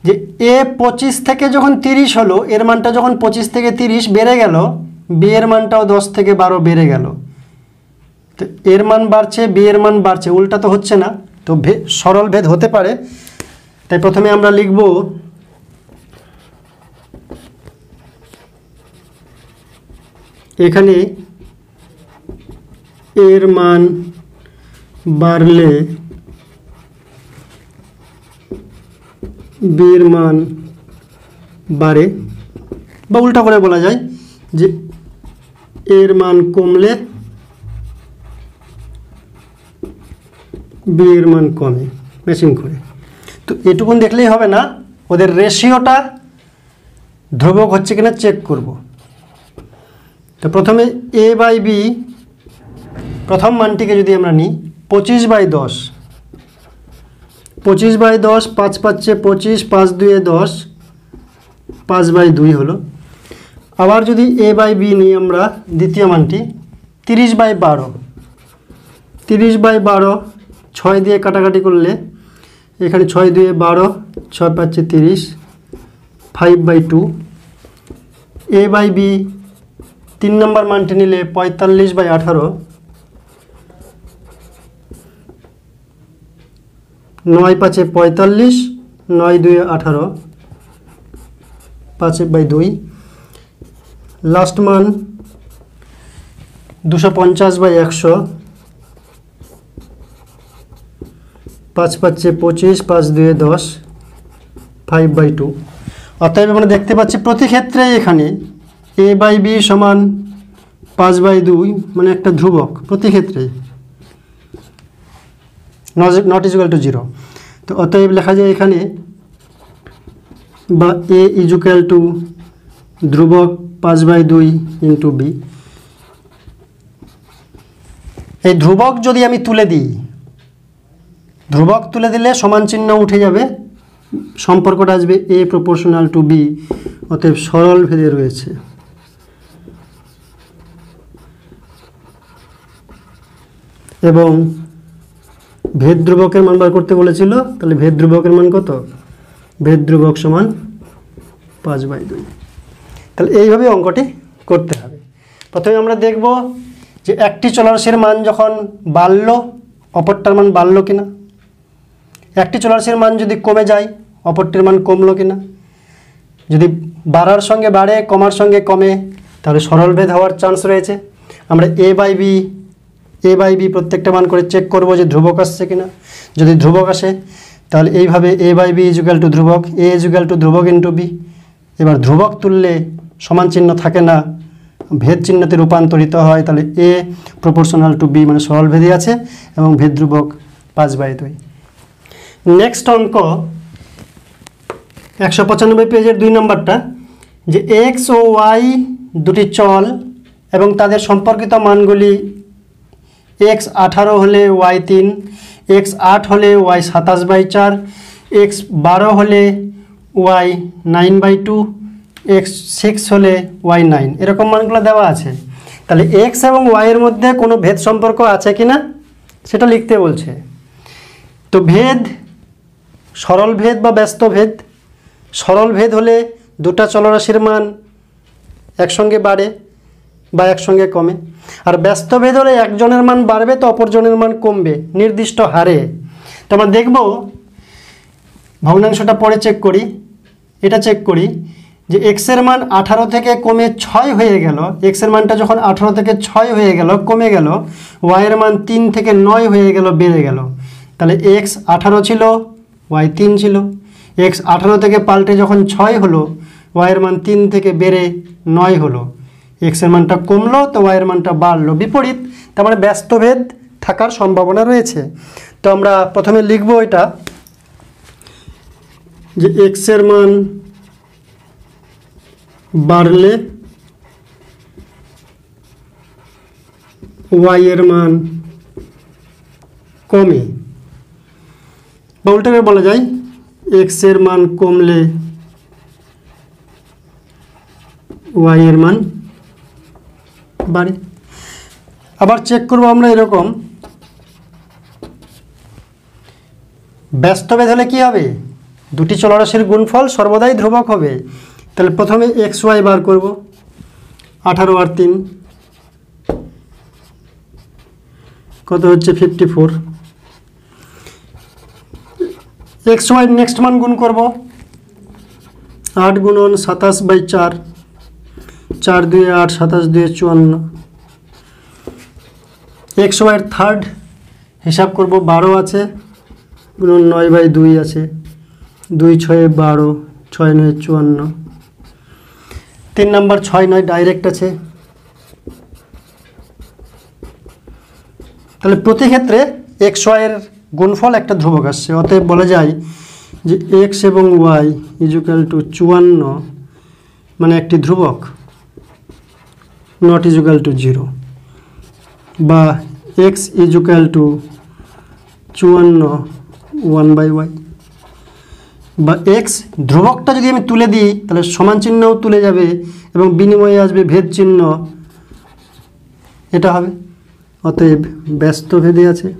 যে এ পঁচিশ থেকে যখন তিরিশ হলো, এর মানটা যখন পঁচিশ থেকে তিরিশ বেড়ে গেল বি এর মানটাও দশ থেকে বারো বেড়ে গেল। তো এর মান বাড়ছে বি এর মান বাড়ছে, উল্টা তো হচ্ছে না। তো সরল ভেদ হতে পারে। তাই প্রথমে আমরা লিখব এখানে এর মান বাড়লে বির মান বাড়ে বা উল্টা করে বলা যায় যে এর মান কমলে বি এর মান কমে ম্যাচিং করে। তো এটুকুন দেখলেই হবে না, ওদের রেশিওটা ধ্রুবক হচ্ছে কিনা চেক করব। তো প্রথমে এ বাই বি প্রথম মানটিকে যদি আমরা নিই পঁচিশ বাই দশ। পঁচিশ বাই দশ, পাঁচ পাচ্ছে পঁচিশ, পাঁচ দুয়ে দশ, পাঁচ বাই দুই হলো। আবার যদি এ বাই বি নিই আমরা দ্বিতীয় মানটি, তিরিশ বাই বারো। তিরিশ বাই বারো, ছয় দিয়ে কাটাকাটি করলে এখানে ছয় দুয়ে বারো, ছয় পাচ্ছে তিরিশ five by two A by B তিন নম্বর মানটি নিলে পঁয়তাল্লিশ বাই আঠারো নয় পাঁচে পঁয়তাল্লিশ, নয় দুই আঠারো, পাঁচে বাই দুই। লাস্ট মান দুশো পঞ্চাশ বাই একশো, পাঁচ পাঁচে পঁচিশ, পাঁচ দুয়ে দশ ফাইভ বাই টু অতএব আমরা দেখতে পাচ্ছি প্রতি ক্ষেত্রেই এখানে এ বাই বি সমান পাঁচ বাই দুই মানে একটা ধ্রুবক প্রতি ক্ষেত্রেই। নট ইজুয়াল টু জিরো তো অতএব লেখা যায় এখানে, বা এ ইজুক্যাল টু ধ্রুবক পাঁচ বাই দুই ইন্টু বি এই ধ্রুবক যদি আমি তুলে দিই, ধ্রুবক তুলে দিলে সমান চিহ্ন উঠে যাবে, সম্পর্কটা আসবে এ প্রপোর্শনাল টু বি অতএব সরল ভেদে রয়েছে। এবং ভেদ ধ্রুবকের মান বার করতে বলেছিল, তাহলে ভেদ ধ্রুবকের মান কত? ভেদ ধ্রুবক সমান পাঁচ বাই দুই। তাহলে এইভাবে অঙ্কটি করতে হবে। প্রথমে আমরা দেখব যে একটি চলরাশির মান যখন বাড়ল, অপরটার মান বাড়লো কিনা। একটি চলরাশির মান যদি কমে যায়, অপরটির মান কমলো কিনা। যদি বাড়ার সঙ্গে বাড়ে, কমার সঙ্গে কমে, তাহলে সরল ভেদ হওয়ার চান্স রয়েছে। আমরা A by B A by B প্রত্যেকটা মান করে চেক করব যে ধ্রুবক আসছে কিনা। যদি ধ্রুবক আসে, তাহলে এইভাবে A by B equal to ধ্রুবক এ ইজুগাল টু ধ্রুবক ইন্টু বি এবার ধ্রুবক তুললে সমান চিহ্ন থাকে না, ভেদ চিহ্নতে রূপান্তরিত হয়, তাহলে এ প্রপোর্শনাল টু বি মানে সরল ভেদে আছে এবং ভেদ ধ্রুবক পাঁচ বাই দুই। নেক্সট অঙ্ক, একশো পঁচানব্বই পেজের দুই নম্বরটা, যে এক্স ও ওয়াই দুটি চল এবং তাদের সম্পর্কিত মানগুলি এক্স আঠারো হলে ওয়াই তিন এক্স আট হলে ওয়াই সাতাশ বাই চার এক্স বারো হলে Y nine by two X six হলে ওয়াই নাইন এরকম মানগুলো দেওয়া আছে। তাহলে এক্স এবং ওয়াইয়ের মধ্যে কোনো ভেদ সম্পর্ক আছে কি না? সেটা লিখতে বলছে। তো ভেদ, সরল ভেদ বা ব্যস্ত ভেদ? সরল ভেদ হলে দুটা চলরাশির মান একসঙ্গে বাড়ে। বা একসঙ্গে কমে। আর ব্যস্ত ভেদ হলে একজনের মান বাড়বে তো অপরজনের মান কমবে, নির্দিষ্ট হারে। তো আমরা দেখব, ভগ্নাংশটা পরে চেক করি, এটা চেক করি, যে এক্সের মান আঠারো থেকে কমে ছয় হয়ে গেল এক্সের মানটা যখন আঠারো থেকে ছয় হয়ে গেল, কমে গেল ওয়াইয়ের মান তিন থেকে নয় হয়ে গেল, বেড়ে গেল। তাহলে এক্স আঠারো ছিল ওয়াই তিন ছিল। এক্স আঠারো থেকে পাল্টে যখন ছয় হলো ওয়াইয়ের মান তিন থেকে বেড়ে নয় হলো। এক্সের মানটা কমলো, তো ওয়াইয়ের মানটা বাড়লো। বিপরীত, তার মানে ব্যস্তভেদ থাকার সম্ভাবনা রয়েছে। তো আমরা প্রথমে লিখব এটা, যে এক্সের মান বাড়লে ওয়াই এর মান কমে। বা বলা যায় এক্সের মান কমলে ওয়াই এর মান বাড়ে। আবার চেক করব আমরা এরকম। ব্যস্তভেদ হলে কী হবে? দুটি চলরাশির গুণফল সর্বদাই ধ্রুবক হবে। তাহলে প্রথমে এক্স ওয়াই বার করব। আঠারো আর তিন। কত হচ্ছে? Fifty four X Y next মান গুণ করব। আট গুণন সাতাশ বাই চার। চার দুয়ে আট সাতাশ দুয়ে চুয়ান্ন। এক্স ওয়াইয়ের থার্ড হিসাব করব বারো আছে নয় বাই দুই আছে, দুই ছয়ে বারো, ছয় নয় চুয়ান্ন। তিন নাম্বার ছয় নয় ডাইরেক্ট আছে। তাহলে প্রতি ক্ষেত্রে এক্স ওয়াইয়ের গুণফল একটা ধ্রুবক আসছে। অতএব বলা যায় যে এক্স এবং ওয়াই ইজুক্যাল টু চুয়ান্ন মানে একটি ধ্রুবক। নট ইজুক্যাল টু জিরো বা এক্স ইজুক্যাল টু চুয়ান্ন ওয়ান বাই ওয়াই বা এক্স ধ্রুবকটা যদি আমি তুলে দিই, তাহলে সমান চিহ্নও তুলে যাবে এবং বিনিময়ে আসবে ভেদ চিহ্ন। এটা হবে। অতএব ব্যস্ত ভেদে আছে।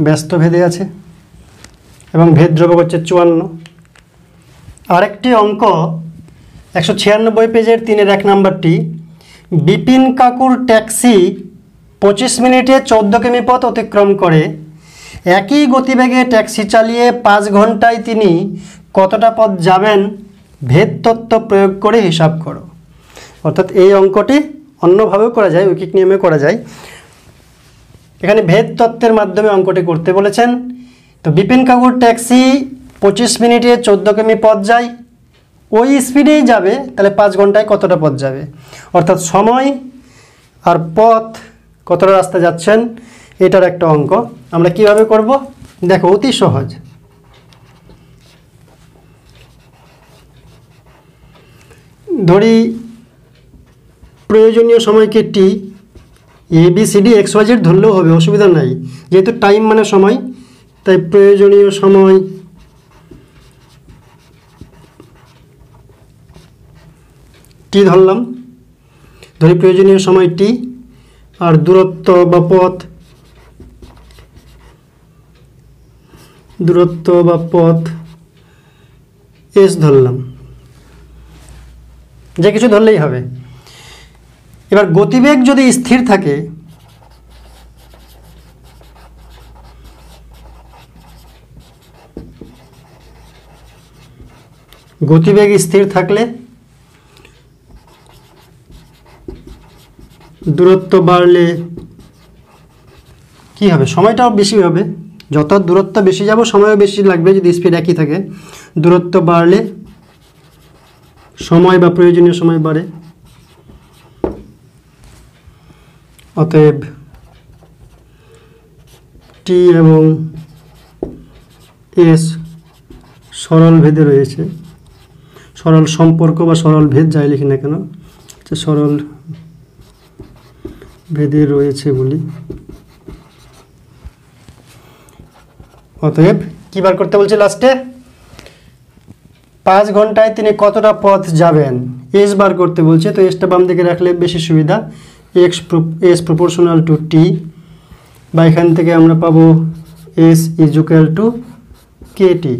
ব্যস্ত ভেদে আছে। এবং ভেদ ধ্রুবক হচ্ছে চুয়ান্ন। আরেকটি অঙ্ক, একশো ছিয়ানব্বই পেজের তিনের এক নাম্বারটি। বিপিন কাকুর ট্যাক্সি পঁচিশ মিনিটে চোদ্দ কিমি পথ অতিক্রম করে। একই গতিবেগে ট্যাক্সি চালিয়ে পাঁচ ঘন্টায় তিনি কতটা পথ যাবেন ভেদ তত্ত্ব প্রয়োগ করে হিসাব করো। অর্থাৎ এই অঙ্কটি অন্যভাবেও করা যায়, ঐকিক নিয়মে করা যায়। এখানে ভেদ তত্ত্বের মাধ্যমে অঙ্কটি করতে বলেছেন। তো বিপিন কাকুর ট্যাক্সি পঁচিশ মিনিটে চোদ্দ কিমি পথ যায়। ওই স্পিডেই যাবে, তাহলে পাঁচ ঘন্টায় কতটা পথ যাবে? অর্থাৎ সময় আর পথ কতটা রাস্তা যাচ্ছেন, এটার একটা অঙ্ক। আমরা কীভাবে করব? দেখো, অতি সহজ। ধরি, প্রয়োজনীয় সময়কে T? A B C D X Y ধরলেও হবে, অসুবিধা নাই। যেহেতু টাইম মানে সময়, তাই প্রয়োজনীয় সময় টি ধরলাম। ধরি প্রয়োজনীয় সময় টি আর দূরত্ব বা পথ। দূরত্ব বা পথ এস ধরলাম। যে কিছু ধরলেই হবে। এবার গতিবেগ যদি স্থির থাকে, গতিবেগ স্থির থাকলে দূরত্ব বাড়লে কি হবে? সময়টাও বেশি হবে। যত দূরত্ব বেশি যাব, সময়ও বেশি লাগবে যদি স্পিড একই থাকে। দূরত্ব বাড়লে সময় বা প্রয়োজনীয় সময় বাড়ে। অতএব টি এবং এস সরল ভেদে রয়েছে। সরল সম্পর্ক বা সরল ভেদ যাই লিখি না কেন সরল ভেদে রয়েছে বলি। অতএব কী বার করতে বলছে লাস্টে পাঁচ ঘন্টায় তিনি কতটা পথ যাবেন? এস বার করতে বলছে, তো এসটা বাম দিকে রাখলে বেশি সুবিধা। X S proportional to T বা এখান থেকে আমরা পাবো S equal to K T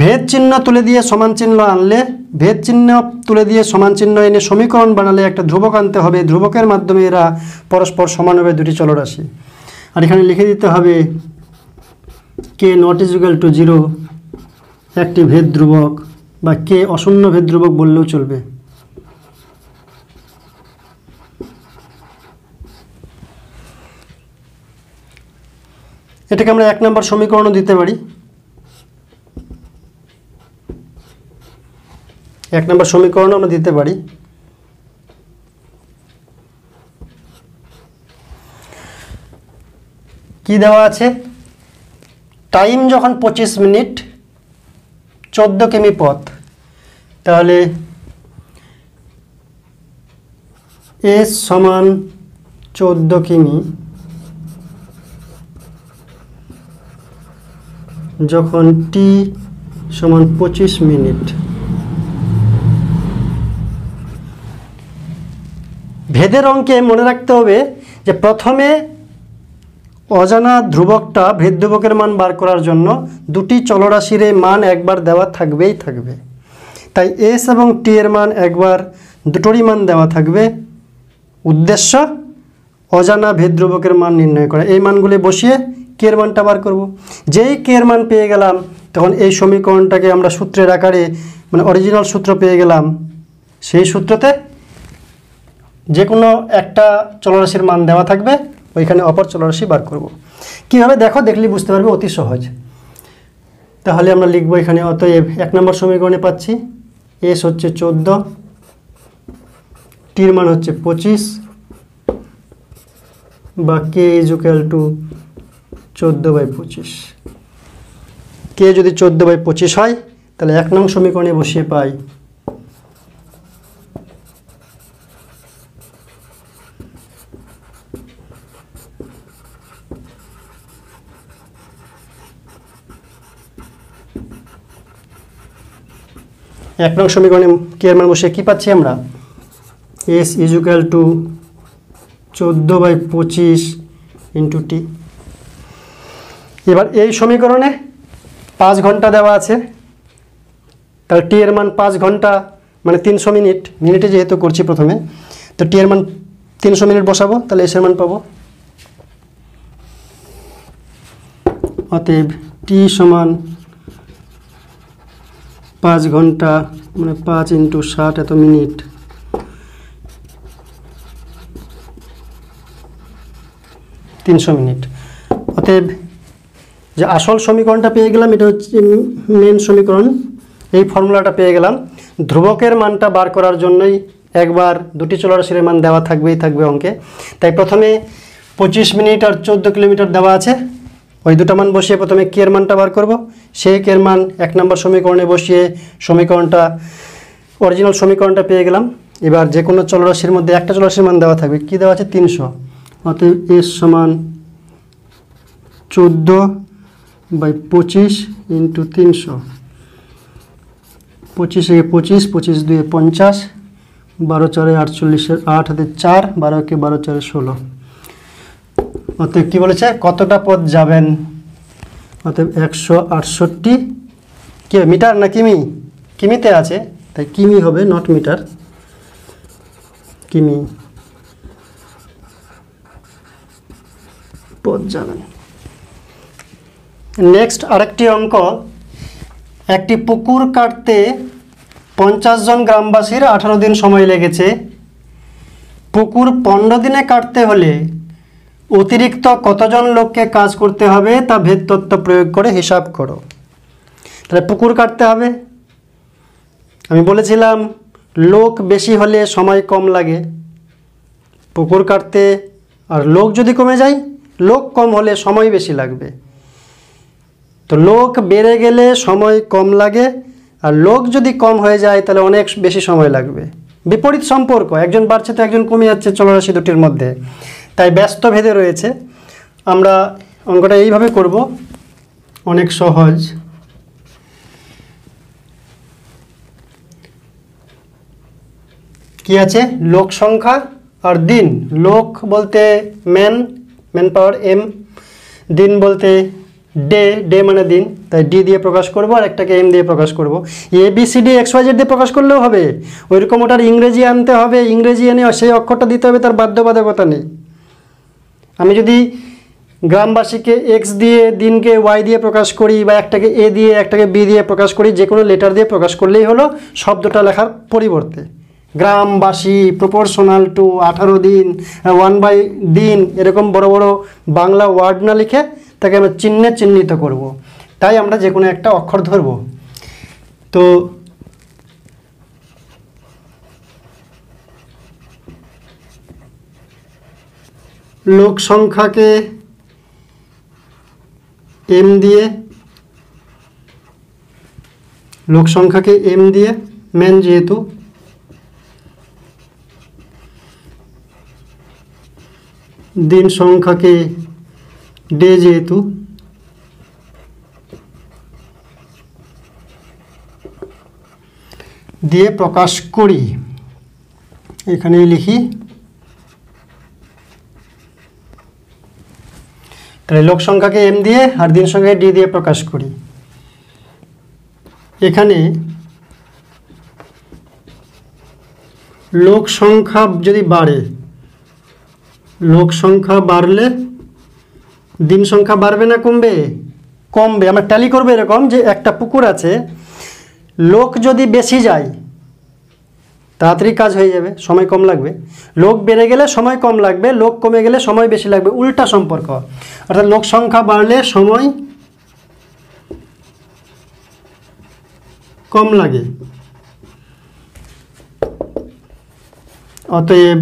ভেদ চিহ্ন তুলে দিয়ে সমান চিহ্ন আনলে, ভেদ চিহ্ন তুলে দিয়ে সমান চিহ্ন এনে সমীকরণ বানালে একটা ধ্রুবক আনতে হবে। ধ্রুবকের মাধ্যমে এরা পরস্পর সমান হবে দুটি চলরাশি। আর এখানে লিখে দিতে হবে K not equal to zero একটি ভেদ ধ্রুবক বা কে অশূন্য ভেদ ধ্রুবক বললেও চলবে। এটাকে আমরা এক নম্বর সমীকরণও দিতে পারি। এক নম্বর সমীকরণও আমরা দিতে পারি। কি দেওয়া আছে? টাইম যখন পঁচিশ মিনিট, চোদ্দ কিমি পথ। তাহলে এস সমান চোদ্দ কিমি যখন টি সমান পঁচিশ মিনিট। ভেদের অঙ্কে মনে রাখতে হবে যে প্রথমে অজানা ধ্রুবকটা ভেদ ধ্রুবকের মান বার করার জন্য দুটি চলরাশির মান একবার দেওয়া থাকবেই থাকবে। তাই এস এবং টি এর মান একবার দুটোরই মান দেওয়া থাকবে। উদ্দেশ্য, অজানা ভেদ ধ্রুবকের মান নির্ণয় করা। এই মানগুলি বসিয়ে কে এর মানটা বার করব। যেই কে এর মান পেয়ে গেলাম, তখন এই সমীকরণটাকে আমরা সূত্রের আকারে মানে অরিজিনাল সূত্র পেয়ে গেলাম, সেই সূত্রতে যে কোনো একটা চলরাশির মান দেওয়া থাকবে, ওইখানে অপর চলরাশি বার করব। কীভাবে দেখো দেখলে বুঝতে পারবে, অতি সহজ। তাহলে আমরা লিখব এখানে, অতএব এক নম্বর সমীকরণে পাচ্ছি, এস হচ্ছে চোদ্দ, টির মান হচ্ছে পঁচিশ, বা কে ইজ ইকুয়াল টু চোদ্দ বাই পঁচিশ। কে যদি চোদ্দ বাই পঁচিশ হয়, তাহলে এক নং সমীকরণে বসিয়ে পাই এক নং সমীকরণে কে এর মান বসে কী পাচ্ছি আমরা? এস ইজুক্যাল টু চোদ্দ বাই পঁচিশ ইন্টু টি এবার এই সমীকরণে পাঁচ ঘণ্টা দেওয়া আছে। তাহলে টি এর মান পাঁচ ঘণ্টা মানে তিনশো মিনিট। মিনিটে যেহেতু করছি প্রথমে, তো টি এর মান তিনশো মিনিট বসাবো, তাহলে এসের মান পাবো। অতএব টি সমান পাঁচ ঘণ্টা মানে পাঁচ ইন্টু ষাট এত মিনিট। তিনশো মিনিট। অতএব যে আসল সমীকরণটা পেয়ে গেলাম, এটা হচ্ছে মেন সমীকরণ। এই ফর্মুলাটা পেয়ে গেলাম। ধ্রুবকের মানটা বার করার জন্যই একবার দুটি চলরাশির মান দেওয়া থাকবেই থাকবে অঙ্কে। তাই প্রথমে পঁচিশ মিনিট আর চোদ্দ কিলোমিটার দেওয়া আছে। ওই দুটো মান বসিয়ে প্রথমে কের মানটা বার করব। সেই কের মান এক নম্বর সমীকরণে বসিয়ে সমীকরণটা অরিজিনাল সমীকরণটা পেয়ে গেলাম। এবার যে কোনো চলরাশির মধ্যে একটা চলরাশির মান দেওয়া থাকবে। কী দেওয়া আছে? তিনশো। অতএব এস সমান চোদ্দ বাই পঁচিশ ইন্টু তিনশো। পঁচিশ পঁচিশ পঁচিশ দুয়ে পঞ্চাশ, বারো চারে আটচল্লিশের আট হাতে চার, বারো একে বারো চারে ষোলো। অতএব কী বলেছে? কতটা পথ যাবেন? অতএব একশো আটষট্টি। কি, মিটার না কিমি? কিমিতে আছে? তাই কিমি হবে নট মিটার। কিমি। পথ যাবেন। নেক্সট আরেকটি অঙ্ক। একটি পুকুর কাটতে পঞ্চাশ জন গ্রামবাসীর আঠারো দিন সময় লেগেছে। পুকুর পনেরো দিনে কাটতে হলে অতিরিক্ত কতজন লোককে কাজ করতে হবে তা ভেদ তত্ত্ব প্রয়োগ করে হিসাব করো। তাহলে পুকুর কাটতে হবে। আমি বলেছিলাম, লোক বেশি হলে সময় কম লাগে। পুকুর কাটতে আর লোক যদি কমে যায়, লোক কম হলে সময় বেশি লাগবে। তো লোক বেড়ে গেলে সময় কম লাগে, আর লোক যদি কম হয়ে যায়, তাহলে অনেক বেশি সময় লাগবে। বিপরীত সম্পর্ক, একজন বাড়ছে তো একজন কমে যাচ্ছে চলরাশি দুটির মধ্যে। তাই ব্যস্ত ভেদে রয়েছে। আমরা অঙ্কটা এইভাবে করব। অনেক সহজ। কি আছে? লোক সংখ্যা আর দিন। লোক বলতে ম্যান ম্যান পাওয়ার এম দিন বলতে ডে ডে মানে দিন। তাই ডি দিয়ে প্রকাশ করব আর একটাকে এম দিয়ে প্রকাশ করব। A B C D X Y Z দিয়ে প্রকাশ করলেও হবে। ওইরকম ওটার ইংরেজি আনতে হবে। ইংরেজি এনে সেই অক্ষরটা দিতে হবে, তার বাধ্যবাধকতা নেই। আমি যদি গ্রামবাসীকে এক্স দিয়ে, দিনকে ওয়াই দিয়ে প্রকাশ করি বা একটাকে এ দিয়ে, একটাকে বি দিয়ে প্রকাশ করি, যে কোনো লেটার দিয়ে প্রকাশ করলেই হলো শব্দটা লেখার পরিবর্তে গ্রামবাসী প্রপোর্শনাল টু আঠারো দিন ওয়ান বাই দিন, এরকম বড় বড় বাংলা ওয়ার্ড না লিখে তাকে আমরা চিহ্নে চিহ্নিত করব। তাই আমরা যে কোনো একটা অক্ষর ধরব তো লোক সংখ্যাকে এম দিয়ে, লোক সংখ্যাকে এম দিয়ে মেন যেহেতু, দিন সংখ্যাকে ডে যেহেতু, দিয়ে প্রকাশ করি। এখানে লিখি তাহলে লোক সংখ্যাকে এম দিয়ে আর দিন সংখ্যাকে ডি দিয়ে প্রকাশ করি। এখানে লোক সংখ্যা যদি বাড়ে, লোক সংখ্যা বাড়লে দিন সংখ্যা বাড়বে না কমবে? কমবে। আমরা ট্যালি করব এরকম যে একটা পুকুর আছে, লোক যদি বেশি যায় তাড়াতাড়ি কাজ হয়ে যাবে, সময় কম লাগবে। লোক বেড়ে গেলে সময় কম লাগবে, লোক কমে গেলে সময় বেশি লাগবে, উল্টা সম্পর্ক। অর্থাৎ লোক সংখ্যা বাড়লে সময় কম লাগে। অতএব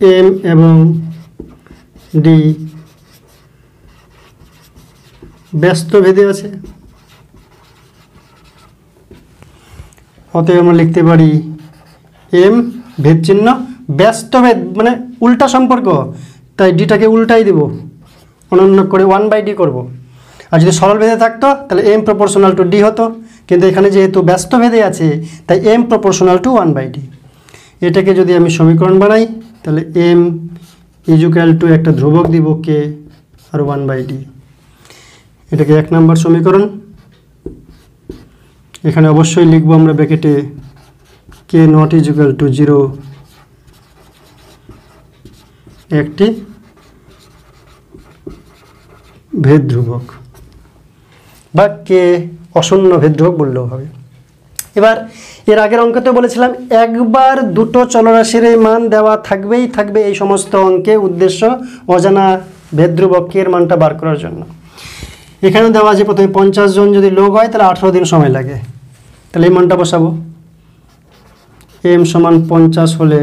এম এবং ডি ব্যস্ত ভেদে আছে। অতএব আমরা লিখতে পারি এম ভেদ চিহ্ন, ব্যস্ত ভেদ মানে উল্টা সম্পর্ক। তাই ডিটাকে উল্টাই দেব। অনন্য করে ওয়ান বাই ডি করব। আর যদি সরল ভেদে থাকতো, তাহলে এম প্রপোর্শনাল টু ডি হতো। কিন্তু এখানে যেহেতু ব্যস্ত ভেদে আছে, তাই M proportional to one by D এটাকে যদি আমি সমীকরণ বানাই, তাহলে এম ইজুক্যাল টু একটা ধ্রুবক দিব K R one by D এটাকে এক নম্বর সমীকরণ। এখানে অবশ্যই লিখব আমরা ব্র্যাকেটে K not equal to zero একটি ভেদ ধ্রুবক বা কে অশূন্য ভেদ ধ্রুবক বললেও হবে। এবার এর আগের অঙ্কতে বলেছিলাম একবার দুটো চলরাশির এই মান দেওয়া থাকবেই থাকবে এই সমস্ত অঙ্কে উদ্দেশ্য অজানা ভেদ ধ্রুবক কে এর মানটা বার করার জন্য। এখানে দেওয়া আছে প্রথমে পঞ্চাশ জন যদি লোক হয়, তাহলে আঠেরো দিন সময় লাগে। তাহলে এই মানটা বসাবো। এম সমান পঞ্চাশ হলে,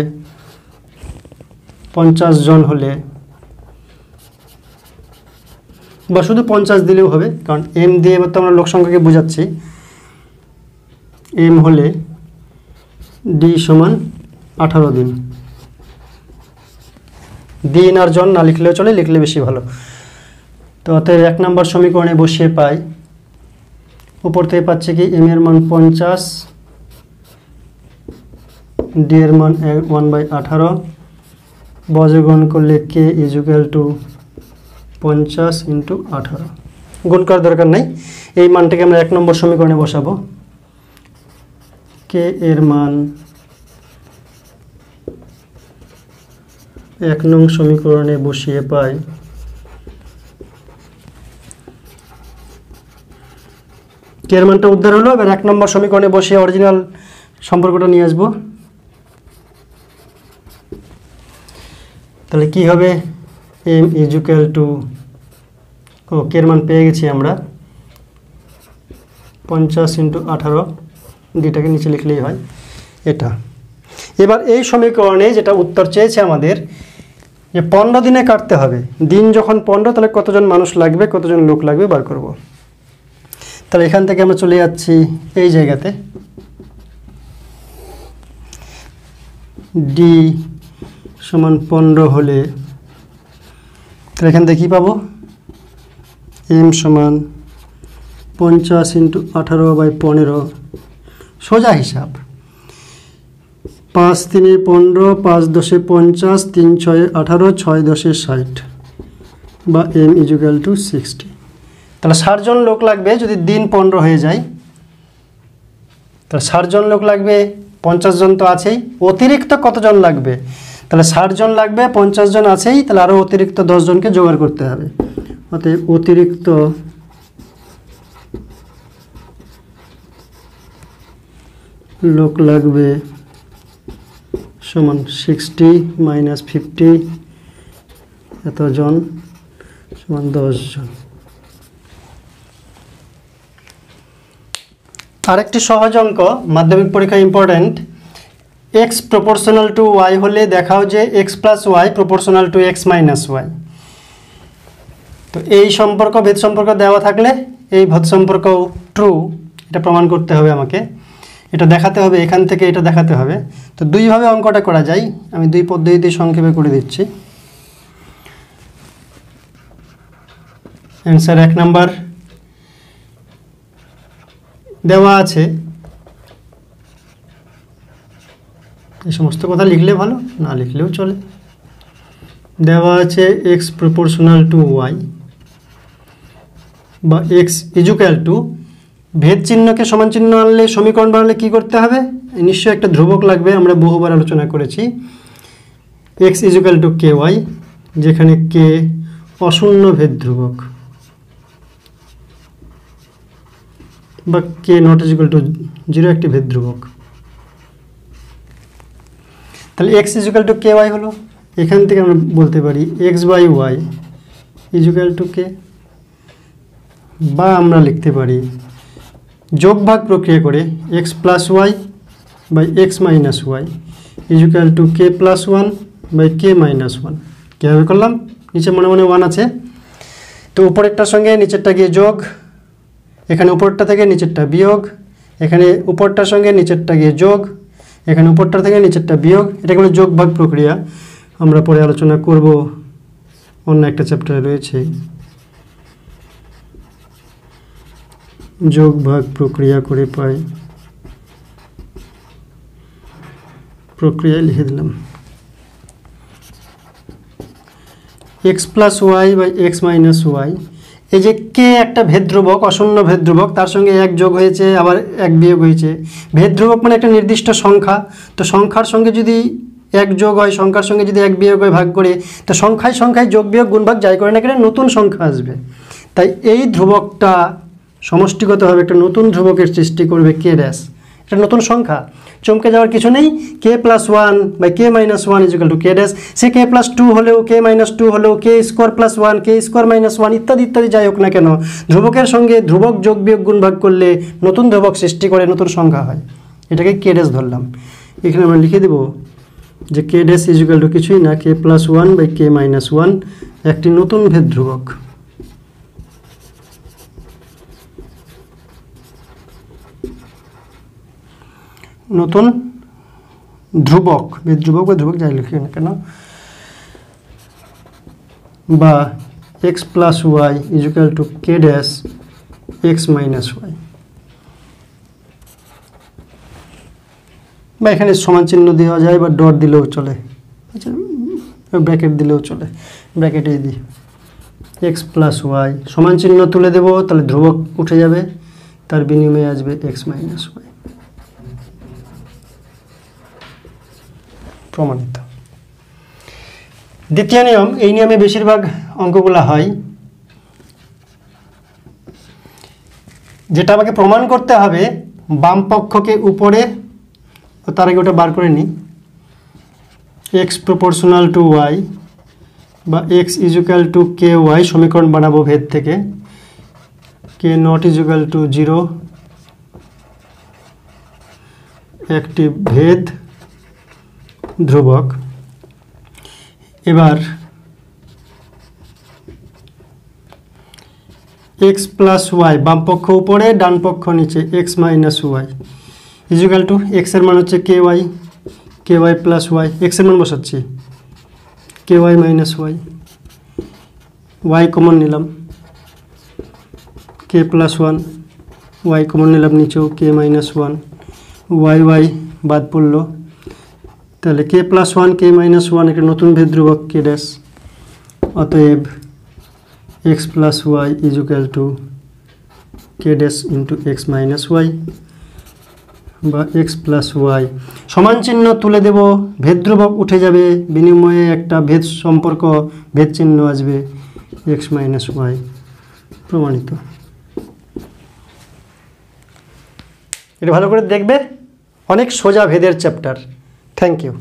পঞ্চাশ জন হলে, বা শুধু পঞ্চাশ দিলেও হবে, কারণ এম দিয়ে এবার তো আমরা লোক সংখ্যাকে বোঝাচ্ছি। এম হলে ডি সমান আঠারো দিন। দিন আর জন না লিখলেও চলে, লিখলে বেশি ভালো। তো অতএব এক নম্বর সমীকরণে বসিয়ে পাই। উপর থেকে পাচ্ছে কি এম এর মান পঞ্চাশ ডি এর মান ওয়ান বাই আঠারো বজ্রগ্রহণ করলে কে ইজুক্যাল টু পঞ্চাশ ইন্টু আঠারো। গুণ করার দরকার নেই। এই মানটাকে আমরা এক নম্বর সমীকরণে বসাবো। কে এর মান এক নং সমীকরণে বসিয়ে পাই। কে এর মানটা উদ্ধার হলো, এবার এক নম্বর সমীকরণে বসে অরিজিনাল সম্পর্কটা নিয়ে আসব। তাহলে কি হবে? এম ইজুক্যাল টু ও কের মান পেয়ে গেছি আমরা। পঞ্চাশ ইন্টু আঠারো, দুইটাকে নিচে লিখলেই হয়, এটা। এবার এই সমীকরণে যেটা উত্তর চেয়েছে আমাদের, যে পনেরো দিনে কাটতে হবে। দিন যখন পনেরো, তাহলে কতজন মানুষ লাগবে, কতজন লোক লাগবে, বার করব। তাহলে এখান থেকে আমরা চলে যাচ্ছি এই জায়গাতে। ডি সমান পনেরো হলে তাহলে এখান থেকে কী পাবো? এম সমান পঞ্চাশ ইন্টু আঠারো বাই পনেরো। সোজা হিসাব। পাঁচ তিনে পনেরো, পাঁচ দশে পঞ্চাশ, তিন ছয়ে আঠারো, ছয় দশে ষাট। বা এম ইজুক্যাল টু সিক্সটি তাহলে ষাটজন লোক লাগবে যদি দিন পনেরো হয়ে যায়। তাহলে ষাটজন লোক লাগবে, পঞ্চাশ জন তো আছেই। অতিরিক্ত কতজন লাগবে? তাহলে ষাটজন লাগবে, পঞ্চাশ জন আছেই, তাহলে আরও অতিরিক্ত জনকে জোগাড় করতে হবে। অতএব অতিরিক্ত লোক লাগবে সমান সিক্সটি মাইনাস ফিফটি, এতজন সমান দশজন। আরেকটি সহজ অঙ্ক, মাধ্যমিক পরীক্ষা important X proportional to Y হলে দেখাও যে X plus Y proportional to X minus Y তো এই সম্পর্ক, ভেদ সম্পর্ক দেওয়া থাকলে এই ভদ সম্পর্ক ট্রু এটা প্রমাণ করতে হবে আমাকে। এটা দেখাতে হবে, এখান থেকে এটা দেখাতে হবে। তো দুইভাবে অঙ্কটা করা যায়, আমি দুই পদ্ধতিতে সংক্ষেপে করে দিচ্ছি। অ্যান্সার এক নাম্বার দেওয়া আছে। এই সমস্ত কথা লিখলে ভালো, না লিখলেও চলে। দেওয়া আছে এক্স প্রপোর্শনাল টু ওয়াই বা এক্স ইজুক্যাল টু ভেদ চিহ্নকে সমান চিহ্ন আনলে, সমীকরণ বানালে কি করতে হবে? নিশ্চয়ই একটা ধ্রুবক লাগবে, আমরা বহুবার আলোচনা করেছি। X equal to K Y যেখানে কে অশূন্য ভেদ ধ্রুবক। বা K not equal to zero একটি ভেদ ধ্রুবক তাহলে X equal to K Y হলো। এখান থেকে আমরা বলতে পারি X by Y equal to K বা আমরা লিখতে পারি যোগ ভাগ প্রক্রিয়া করে X plus Y by X minus Y equal to K plus one by K minus one কীভাবে করলাম? নিচে মনে মনে ওয়ান আছে। তো উপরেরটার সঙ্গে নিচেরটা গিয়ে যোগ এখানে উপরটা থেকে নিচেরটা বিয়োগ, এখানে উপরটার সঙ্গে নিচেরটা গিয়ে যোগ, এখানে উপরটা থেকে নিচেরটা বিয়োগ। এটা কোনো যোগ ভাগ প্রক্রিয়া। আমরা পরে আলোচনা করব অন্য একটা চ্যাপ্টারে রয়েছে। যোগ ভাগ প্রক্রিয়া করে পাই। প্রক্রিয়ায় লিখে দিলাম। X plus Y by X minus Y এই যে কে একটা ভেদ্রবক অশূন্য ভেদ্রবক, তার সঙ্গে এক যোগ হয়েছে, আবার এক বিয়োগ হয়েছে। ভেদ্রবক মানে একটা নির্দিষ্ট সংখ্যা। তো সংখ্যার সঙ্গে যদি এক যোগ হয়, সংখ্যার সঙ্গে যদি এক বিয়োগ হয় ভাগ করে, তো সংখ্যায় সংখ্যায় যোগ বিয়োগ গুণভাগ যাই করে না কেন, নতুন সংখ্যা আসবে। তাই এই ধ্রুবকটা সমষ্টিগতভাবে একটা নতুন ধ্রুবকের সৃষ্টি করবে কে ড্যাশ এটা নতুন সংখ্যা। চমকে যাওয়ার কিছু নেই। K plus one by K minus one equal to K dash say K plus two হলেও কে মাইনাস টু হলেও K square plus one K square minus one ইত্যাদি ইত্যাদি, যাই হোক না কেন, ধ্রুবকের সঙ্গে ধ্রুবক যোগ বিয়োগ গুণ ভাগ করলে নতুন ধ্রুবক সৃষ্টি করে নতুন সংখ্যা হয়। এটাকে কে ড্যাশ ধরলাম। এখানে আমরা লিখে দেবো যে কে ড্যাশ ইজিক্যাল টু কিছুই না K plus one by K minus one একটি নতুন ভেদ ধ্রুবক। নতুন ধ্রুবক ধ্রুবক বা ধ্রুবক যাই লিখি না কেন? বা X plus Y equal to K dash X minus Y বা এখানে সমান চিহ্ন দেওয়া যায় বা ডট দিলেও চলে। আচ্ছা ব্র্যাকেট দিলেও চলে। ব্র্যাকেটে দিই। এক্স প্লাস ওয়াই সমান চিহ্ন তুলে দেবো, তাহলে ধ্রুবক উঠে যাবে, তার বিনিময়ে আসবে এক্স মাইনাস ওয়াই প্রমাণিত। দ্বিতীয় নিয়ম, এই নিয়মে বেশিরভাগ অঙ্কগুলো হয়, যেটা আমাকে প্রমাণ করতে হবে বাম পক্ষকে উপরে তার আগে ওটা বার করে নিই। এক্স প্রপোর্শনাল টু ওয়াই বা X equal to K Y সমীকরণ বানাবো ভেদ থেকে। K not equal to zero একটি ভেদ ধ্রুবক। এবার এক্স প্লাস ওয়াই বাম পক্ষ উপরে, ডান পক্ষ নিচে X minus Y equal to এক্সের মান হচ্ছে K Y K Y plus Y এক্সের মান বসাচ্ছি। K Y minus Y Y common নিলাম। K plus one Y common নিলাম নিচেও K minus one Y Y বাদ পড়ল। তাহলে K plus one K minus one একটা নতুন ভেদ ধ্রুবক কে ড্যাশ অতএব X plus Y equal to K dash into X minus Y বা এক্স প্লাস ওয়াই সমান চিহ্ন তুলে দেব ভেদ ধ্রুবক উঠে যাবে, বিনিময়ে একটা ভেদ সম্পর্ক, ভেদ চিহ্ন আসবে এক্স মাইনাস ওয়াই প্রমাণিত। এটা ভালো করে দেখবে, অনেক সোজা ভেদের চ্যাপ্টার থ্যাংক ইউ